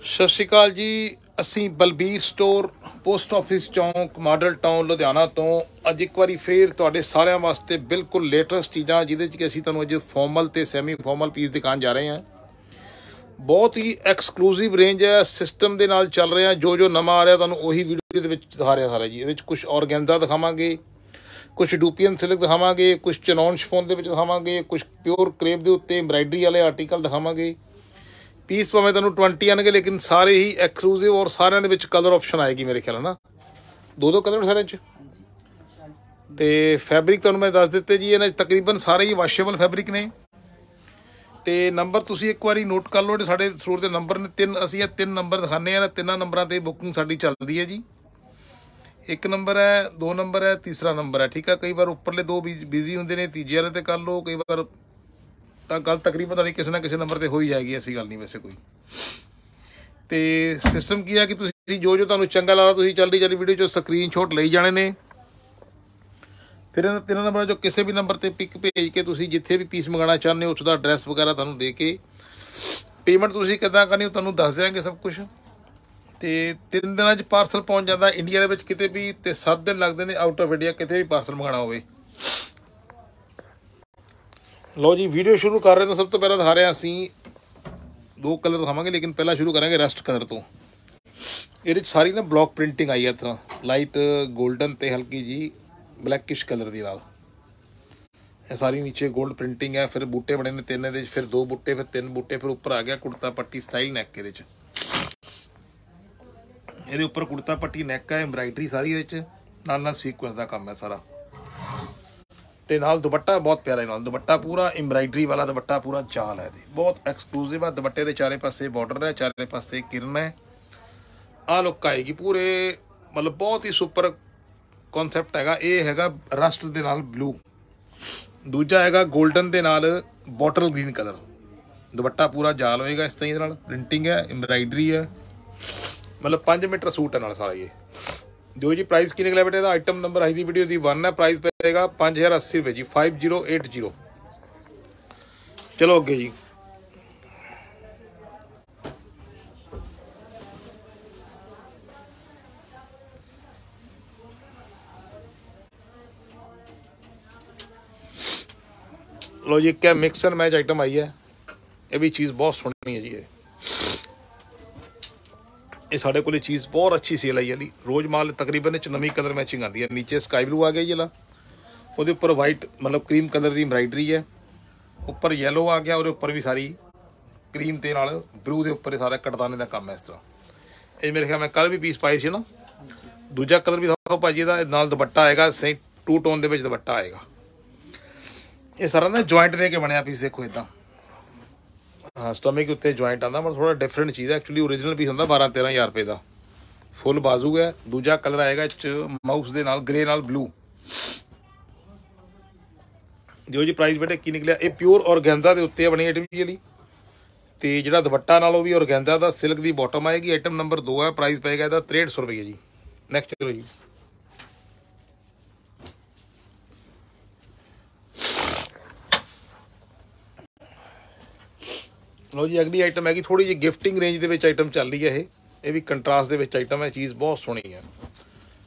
ਸਤਿ ਸ਼੍ਰੀ ਅਕਾਲ ਜੀ। ਅਸੀਂ ਬਲਬੀਰ ਸਟੋਰ, ਪੋਸਟ ਆਫਿਸ ਚੌਂਕ, ਮਾਡਲ ਟਾਊਨ, ਲੁਧਿਆਣਾ ਤੋਂ ਅੱਜ ਇੱਕ ਵਾਰੀ ਫੇਰ ਤੁਹਾਡੇ ਸਾਰਿਆਂ ਵਾਸਤੇ ਬਿਲਕੁਲ ਲੇਟੈਸਟ ਚੀਜ਼ਾਂ, ਜਿਹਦੇ ਚ ਕਿ ਅਸੀਂ ਤੁਹਾਨੂੰ ਅੱਜ ਫਾਰਮਲ ਤੇ ਸੈਮੀ ਫਾਰਮਲ ਪੀਸ ਦਿਖਾਉਣ ਜਾ ਰਹੇ ਹਾਂ। ਬਹੁਤ ਹੀ ਐਕਸਕਲੂਸਿਵ ਰੇਂਜ ਹੈ ਸਿਸਟਮ ਦੇ ਨਾਲ ਚੱਲ ਰਿਹਾ, ਜੋ ਜੋ ਨਵਾਂ ਆ ਰਿਹਾ, ਤੁਹਾਨੂੰ ਉਹੀ ਵੀਡੀਓ ਦੇ ਵਿੱਚ ਦਿਖਾ ਰਿਹਾ ਸਾਰਾ ਜੀ। ਇਹਦੇ ਵਿੱਚ ਕੁਝ ਔਰਗੈਂਜ਼ਾ ਦਿਖਾਵਾਂਗੇ ਕੁਝ ਡੂਪੀਅਨ ਸਿਲਕ ਦਿਖਾਵਾਂਗੇ ਕੁਝ ਚਨੌਨ ਸ਼ਫੋਨ ਦੇ ਵਿੱਚ ਦਿਖਾਵਾਂਗੇ ਕੁਝ ਪਿਓਰ ਕਰੇਪ ਦੇ ਉੱਤੇ ਐਮਬ੍ਰਾਇਡਰੀ ਵਾਲੇ ਆਰਟੀਕਲ ਦਿਖਾਵਾਂਗੇ। ਪੀਸ ਭਾਵੇਂ ਤੁਹਾਨੂੰ 20 ਆਣਗੇ ਲੇਕਿਨ ਸਾਰੇ ਹੀ ਐਕਸਕਲੂਸਿਵ ਔਰ ਸਾਰਿਆਂ ਦੇ ਵਿੱਚ ਕਲਰ ਆਪਸ਼ਨ ਆਏਗੀ ਮੇਰੇ ਖਿਆਲ ਨਾਲ ਦੋ ਦੋ ਕਲਰ ਸਾਰਿਆਂ ਚ? ਤੇ ਫੈਬਰਿਕ ਤੁਹਾਨੂੰ ਮੈਂ ਦੱਸ ਦਿੱਤੇ ਜੀ, ਇਹਨਾਂ 'ਚ ਤਕਰੀਬਨ ਸਾਰੇ ਹੀ ਵਾਸ਼ੇਬਲ ਫੈਬਰਿਕ ਨੇ। ਤੇ ਨੰਬਰ ਤੁਸੀਂ ਇੱਕ ਵਾਰੀ ਨੋਟ ਕਰ ਲਓ ਜਿਹੜੇ ਸਾਡੇ ਸਟੋਰ ਦੇ ਨੰਬਰ ਨੇ, ਤਿੰਨ, ਅਸੀਂ ਇਹ ਤਿੰਨ ਨੰਬਰ ਦਿਖਾਣੇ ਆ ਤਿੰਨਾਂ ਨੰਬਰਾਂ ਤੇ ਬੁਕਿੰਗ ਸਾਡੀ ਚੱਲਦੀ ਹੈ ਜੀ। ਇੱਕ ਨੰਬਰ ਹੈ, ਦੋ ਨੰਬਰ ਹੈ, ਤੀਸਰਾ ਨੰਬਰ ਹੈ, ਠੀਕ ਆ? ਕਈ ਵਾਰ ਉੱਪਰਲੇ ਦੋ ਬਿਜ਼ੀ ਹੁੰਦੇ ਨੇ, ਤੀਜੇ ਵਾਲੇ ਤੇ ਕਰ ਲਓ, ਕਈ ਵਾਰ ਤਾਂ ਗੱਲ ਤਕਰੀਬਨ ਤੁਹਾਡੀ ਕਿਸੇ ਨਾ ਕਿਸੇ ਨੰਬਰ ਤੇ ਹੋ ਹੀ ਜਾਏਗੀ, ਐਸੀ ਗੱਲ ਨਹੀਂ ਵੈਸੇ ਕੋਈ। ਤੇ ਸਿਸਟਮ ਕੀ ਹੈ ਕਿ ਤੁਸੀਂ ਜੋ ਜੋ ਤੁਹਾਨੂੰ ਚੰਗਾ ਲੱਗਦਾ, ਤੁਸੀਂ ਚੱਲਦੀ ਚੱਲਦੀ ਵੀਡੀਓ ਚੋਂ ਸਕਰੀਨਸ਼ਾਟ ਲਈ ਜਾਣੇ ਨੇ। ਫਿਰ ਇਹਨਾਂ ਤਿੰਨਾਂ ਨੰਬਰਾਂ ਚੋਂ ਕਿਸੇ ਵੀ ਨੰਬਰ ਤੇ ਪਿਕ ਭੇਜ ਕੇ ਤੁਸੀਂ ਜਿੱਥੇ ਵੀ ਪੀਸ ਮੰਗਾਉਣਾ ਚਾਹੁੰਦੇ ਹੋ ਉਸ ਦਾ ਐਡਰੈਸ ਵਗੈਰਾ ਤੁਹਾਨੂੰ ਦੇ ਕੇ ਪੇਮੈਂਟ ਤੁਸੀਂ ਕਿੱਦਾਂ ਕਰਨੀ ਉਹ ਤੁਹਾਨੂੰ ਦੱਸ ਦਿਆਂਗੇ ਸਭ ਕੁਝ ਤੇ ਤਿੰਨ ਦਿਨਾਂ 'ਚ ਪਾਰਸਲ ਪਹੁੰਚ ਜਾਂਦਾ ਇੰਡੀਆ ਦੇ ਵਿੱਚ ਕਿਤੇ ਵੀ, ਤੇ 7 ਦਿਨ ਲੱਗਦੇ ਨੇ ਆਊਟ ਆਫ ਇੰਡੀਆ ਕਿਤੇ ਵੀ ਪਾਰਸਲ ਮੰਗਾਉਣਾ ਹੋਵੇ। ਲੋ ਜੀ ਵੀਡੀਓ ਸ਼ੁਰੂ ਕਰ ਰਹੇ ਹਾਂ ਸਭ ਤੋਂ ਪਹਿਲਾਂ ਦਿਖਾ ਰਹੇ ਹਾਂ ਅਸੀਂ। ਦੋ ਕਲਰ ਦਿਖਾਵਾਂਗੇ, ਲੇਕਿਨ ਪਹਿਲਾਂ ਸ਼ੁਰੂ ਕਰਾਂਗੇ ਰਸਟ ਕਲਰ ਤੋਂ। ਇਹਦੇ 'ਚ ਸਾਰੀ ਨਾ ਬਲੌਕ ਪ੍ਰਿੰਟਿੰਗ ਆਈ ਹੈ ਤਰ੍ਹਾਂ ਲਾਈਟ 골ਡਨ ਤੇ ਹਲਕੀ ਜੀ ਬਲੈਕਿਸ਼ ਕਲਰ ਦੀ ਨਾਲ। ਇਹ ਸਾਰੀ ਨੀਚੇ 골ਡ ਪ੍ਰਿੰਟਿੰਗ ਹੈ ਫਿਰ ਬੂਟੇ ਬਣੇ ਨੇ ਤਿੰਨ ਇਹਦੇ 'ਚ ਫਿਰ ਦੋ ਬੂਟੇ, ਫਿਰ ਤਿੰਨ ਬੂਟੇ, ਫਿਰ ਉੱਪਰ ਆ ਗਿਆ ਕੁੜਤਾ ਪੱਟੀ ਸਟਾਈਲ ਨੈਕ ਇਹਦੇ 'ਚ ਇਹਦੇ ਉੱਪਰ ਕੁੜਤਾ ਪੱਟੀ ਨੈਕ ਹੈ ਐਮਬ੍ਰਾਇਡਰੀ ਸਾਰੀ ਇਹਦੇ 'ਚ ਨਾਲ ਨਾਲ ਸੀਕੁਐਂਸ ਦਾ ਕੰਮ ਹੈ ਸਾਰਾ। ਤੇ ਨਾਲ, ਦੁਪੱਟਾ ਬਹੁਤ ਪਿਆਰਾ ਨਾਲ। ਦੁਪੱਟਾ ਪੂਰਾ ਐਮਬ੍ਰਾਇਡਰੀ ਵਾਲਾ, ਦੁਪੱਟਾ ਪੂਰਾ ਚਾਲ ਹੈ ਇਹਦੇ। ਬਹੁਤ ਐਕਸਕਲੂਸਿਵ ਆ, ਦੁਪੱਟੇ ਦੇ ਚਾਰੇ ਪਾਸੇ ਬਾਰਡਰ ਹੈ ਚਾਰੇ ਪਾਸੇ ਕਿਰਨ ਹੈ। ਆ ਲੁੱਕ ਆਏਗੀ ਪੂਰੇ, ਮਤਲਬ ਬਹੁਤ ਹੀ ਸੁਪਰ ਕਨਸੈਪਟ ਹੈਗਾ। ਇਹ ਹੈਗਾ ਰਸਟ ਦੇ ਨਾਲ ਬਲੂ ਦੂਜਾ ਹੈਗਾ 골ਡਨ ਦੇ ਨਾਲ ਬੋਟਲ ਗ੍ਰੀਨ ਕਲਰ ਦੁਪੱਟਾ ਪੂਰਾ ਜਾਲ ਹੋਏਗਾ ਇਸ ਤਰ੍ਹਾਂ ਨਾਲ। ਪ੍ਰਿੰਟਿੰਗ ਹੈ ਐਮਬ੍ਰਾਇਡਰੀ ਹੈ। ਮਤਲਬ 5 ਮੀਟਰ ਸੂਟ ਹੈ ਨਾਲ ਸਾਰਾ ਇਹ। ਦਿਓ ਜੀ ਪ੍ਰਾਈਸ ਕੀ ਨਿਕਲਿਆ ਬੇਟੇ? ਦਾ ਆਈਟਮ ਨੰਬਰ ਆਈ ਦੀ ਵੀਡੀਓ ਦੀ 1 ਹੈ ਪ੍ਰਾਈਸ ਪਏਗਾ 5080 ਰੁਪਏ ਜੀ 5080 ਚਲੋ ਅੱਗੇ ਜੀ। ਲੋ ਜੀ ਕਿਆ ਮਿਕਸ ਐਂਡ ਮੈਚ ਆਈਟਮ ਆਈ ਹੈ। ਇਹ ਵੀ ਚੀਜ਼ ਬਹੁਤ ਸੋਹਣੀ ਹੈ ਜੀ ਇਹ। ਇਹ ਸਾਡੇ ਕੋਲੇ ਚੀਜ਼ ਬਹੁਤ ਅੱਛੀ ਸੇਲ ਆਈ ਵਾਲੀ ਰੋਜ਼ ਮਾਲ ਤਕਰੀਬਨ ਚ ਨਵੀਂ ਕਲਰ ਮੈਚਿੰਗ ਆਉਂਦੀ ਹੈ। ਨੀਚੇ ਸਕਾਈ ਬਲੂ ਆ ਗਿਆ ਜਿਹੜਾ ਉਹਦੇ ਉੱਪਰ ਵਾਈਟ ਮਤਲਬ ਕਰੀਮ ਕਲਰ ਦੀ ਐਮਬ੍ਰਾਇਡਰੀ ਹੈ। ਉੱਪਰ ਯੈਲੋ ਆ ਗਿਆ, ਉਹਦੇ ਉੱਪਰ ਵੀ ਸਾਰੀ ਕਰੀਮ ਤੇ ਨਾਲ ਬਲੂ ਦੇ ਉੱਪਰ ਸਾਰਾ ਕਟਦਾਨੇ ਦਾ ਕੰਮ ਹੈ ਇਸ ਤਰ੍ਹਾਂ। ਇਹ ਮੇਰੇ ਖਿਆਲ ਮੈਂ ਕੱਲ ਵੀ ਪੀਸ ਪਾਈ ਸੀ ਨਾ। ਦੂਜਾ ਕਲਰ ਵੀ ਦੇਖੋ ਭਾਜੀ ਦਾ ਨਾਲ ਦੁਪੱਟਾ ਆਏਗਾ ਸਹੀ ਟੂ ਟੋਨ ਦੇ ਵਿੱਚ ਦੁਪੱਟਾ ਆਏਗਾ। ਇਹ ਸਾਰਾ ਨਾ ਜੁਆਇੰਟ ਦੇ ਕੇ ਬਣਿਆ ਪੀਸ ਦੇਖੋ ਇਦਾਂ ਹਾਂ ਸਟਮਕ ਉੱਤੇ ਜੁਆਇੰਟ ਆਂਦਾ ਪਰ ਥੋੜਾ ਡਿਫਰੈਂਟ ਚੀਜ਼ ਹੈ। ਐਕਚੁਅਲੀ ਓਰੀਜਨਲ ਪੀਸ ਹੁੰਦਾ 12 13000 ਰੁਪਏ ਦਾ। ਫੁੱਲ ਬਾਜ਼ੂ ਹੈ। ਦੂਜਾ ਕਲਰ ਆਏਗਾ ਚ ਮਾਊਸ ਦੇ ਨਾਲ ਗ੍ਰੇ ਨਾਲ ਬਲੂ ਜੋ ਜੀ ਪ੍ਰਾਈਸ ਬੇਟੇ ਕੀ ਨਿਕਲਿਆ? ਇਹ ਪਿਓਰ ਔਰਗੈਂਜ਼ਾ ਦੇ ਉੱਤੇ ਬਣੀ ਆਈਟਮ ਜੀ ਤੇ ਜਿਹੜਾ ਦੁਪੱਟਾ ਨਾਲ ਉਹ ਵੀ ਔਰਗੈਂਜ਼ਾ ਦਾ ਸਿਲਕ ਦੀ ਬਾਟਮ ਆਏਗੀ। ਆਈਟਮ ਨੰਬਰ 2 ਹੈ ਪ੍ਰਾਈਸ ਪਏਗਾ ਇਹਦਾ 6300 ਰੁਪਏ ਜੀ। ਨੈਕਸਟ ਚਲੋ ਜੀ। ਲਓ ਜੀ, ਅਗਲੀ ਆਈਟਮ ਹੈਗੀ ਥੋੜੀ ਜਿਹੀ ਗਿਫਟਿੰਗ ਰੇਂਜ ਦੇ ਵਿੱਚ ਆਈਟਮ ਚੱਲ ਰਹੀ ਹੈ ਇਹ। ਇਹ ਵੀ ਕੰਟਰਾਸਟ ਦੇ ਵਿੱਚ ਆਈਟਮ ਹੈ ਚੀਜ਼ ਬਹੁਤ ਸੋਹਣੀ ਹੈ।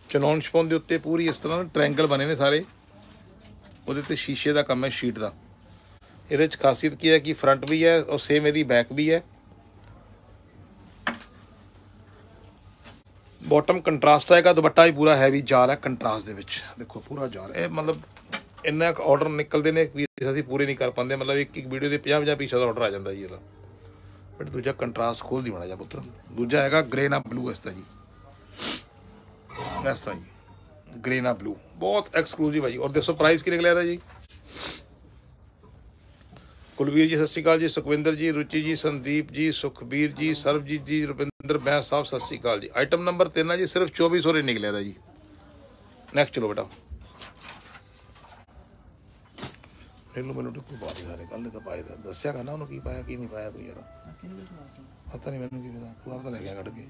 ਚਨੌਨ ਸ਼ਪੋਨ ਦੇ ਉੱਤੇ ਪੂਰੀ ਇਸ ਤਰ੍ਹਾਂ ਟ੍ਰਾਇੰਗਲ ਬਣੇ ਨੇ ਸਾਰੇ। ਉਹਦੇ ਤੇ ਸ਼ੀਸ਼ੇ ਦਾ ਕੰਮ ਹੈ ਸ਼ੀਟ ਦਾ। ਇਹਦੇ ਵਿੱਚ ਖਾਸੀਅਤ ਕੀ ਹੈ ਕਿ ਫਰੰਟ ਵੀ ਹੈ ਔਰ ਸੇਮ ਇਹਦੀ ਬੈਕ ਵੀ ਹੈ। ਬਾਟਮ ਕੰਟਰਾਸਟ ਆਏਗਾ ਦੁਪੱਟਾ ਵੀ ਪੂਰਾ ਹੈਵੀ ਜਾਲ ਹੈ ਕੰਟਰਾਸਟ ਦੇ ਵਿੱਚ। ਦੇਖੋ, ਪੂਰਾ ਜਾਲ ਇਹ ਮਤਲਬ ਇੰਨਾ ਕੁ ਆਰਡਰ ਨਿਕਲਦੇ ਨੇ ਵੀ ਅਸੀਂ ਪੂਰੇ ਨਹੀਂ ਕਰ ਪਾਉਂਦੇ, ਮਤਲਬ ਇੱਕ ਇੱਕ ਵੀਡੀਓ ਦੇ 50 50 ਪੀਸਾਂ ਦਾ ਆਰਡਰ ਆ ਜਾਂਦਾ ਜੀ ਇਹਦਾ। ਬਟ ਦੂਜਾ ਕੰਟਰਾਸਟ ਖੋਲ ਦੀ ਬਣਾ ਜਾ ਪੁੱਤਰ। ਦੂਜਾ ਹੈਗਾ ਗ੍ਰੇ ਨਾਲ ਬਲੂ ਇਸ ਤਰ੍ਹਾਂ ਜੀ। ਇਸ ਤਰ੍ਹਾਂ ਜੀ। ਗ੍ਰੇ ਨਾਲ ਬਲੂ ਬਹੁਤ ਐਕਸਕਲੂਸਿਵ ਹੈ ਜੀ। ਔਰ ਦੇਖੋ ਪ੍ਰਾਈਸ ਕੀ ਨਿਕਲਿਆ ਇਹਦਾ ਜੀ? ਕੁਲਵੀਰ ਜੀ, ਸਤਿ ਸ਼੍ਰੀ ਅਕਾਲ ਜੀ। ਸੁਖਵਿੰਦਰ ਜੀ, ਰੁਚੀ ਜੀ, ਸੰਦੀਪ ਜੀ, ਸੁਖਬੀਰ ਜੀ, ਸਰਬਜੀਤ ਜੀ, ਰੁਪਿੰਦਰ ਬੈਂਸ ਸਾਹਿਬ, ਸਤਿ ਸ਼੍ਰੀ ਅਕਾਲ ਜੀ। ਆਈਟਮ ਨੰਬਰ 3 ਆ ਜੀ। ਸਿਰਫ 2400 ਰੇ ਨਿਕਲਿਆ ਦਾ ਜੀ। ਨੈਕਸਟ ਚਲੋ ਬੇਟਾ। ਇਹਨੂੰ ਮੈਨੂੰ ਟਿੱਕੂ ਪਾ ਦੇ ਸਾਰੇ ਕੱਲ ਤਾਂ ਪਾਏ ਦਾ ਦੱਸਿਆ ਕਰਨਾ ਉਹਨੂੰ ਕੀ ਪਾਇਆ, ਕੀ ਨਹੀਂ ਪਾਇਆ ਕੋਈ ਯਾਰ। ਪਤਾ ਨਹੀਂ ਮੈਨੂੰ ਕੀ ਪਤਾ ਤੂੰ ਆਪ ਤਾਂ ਲੈ ਗਿਆ ਕੱਢ ਕੇ।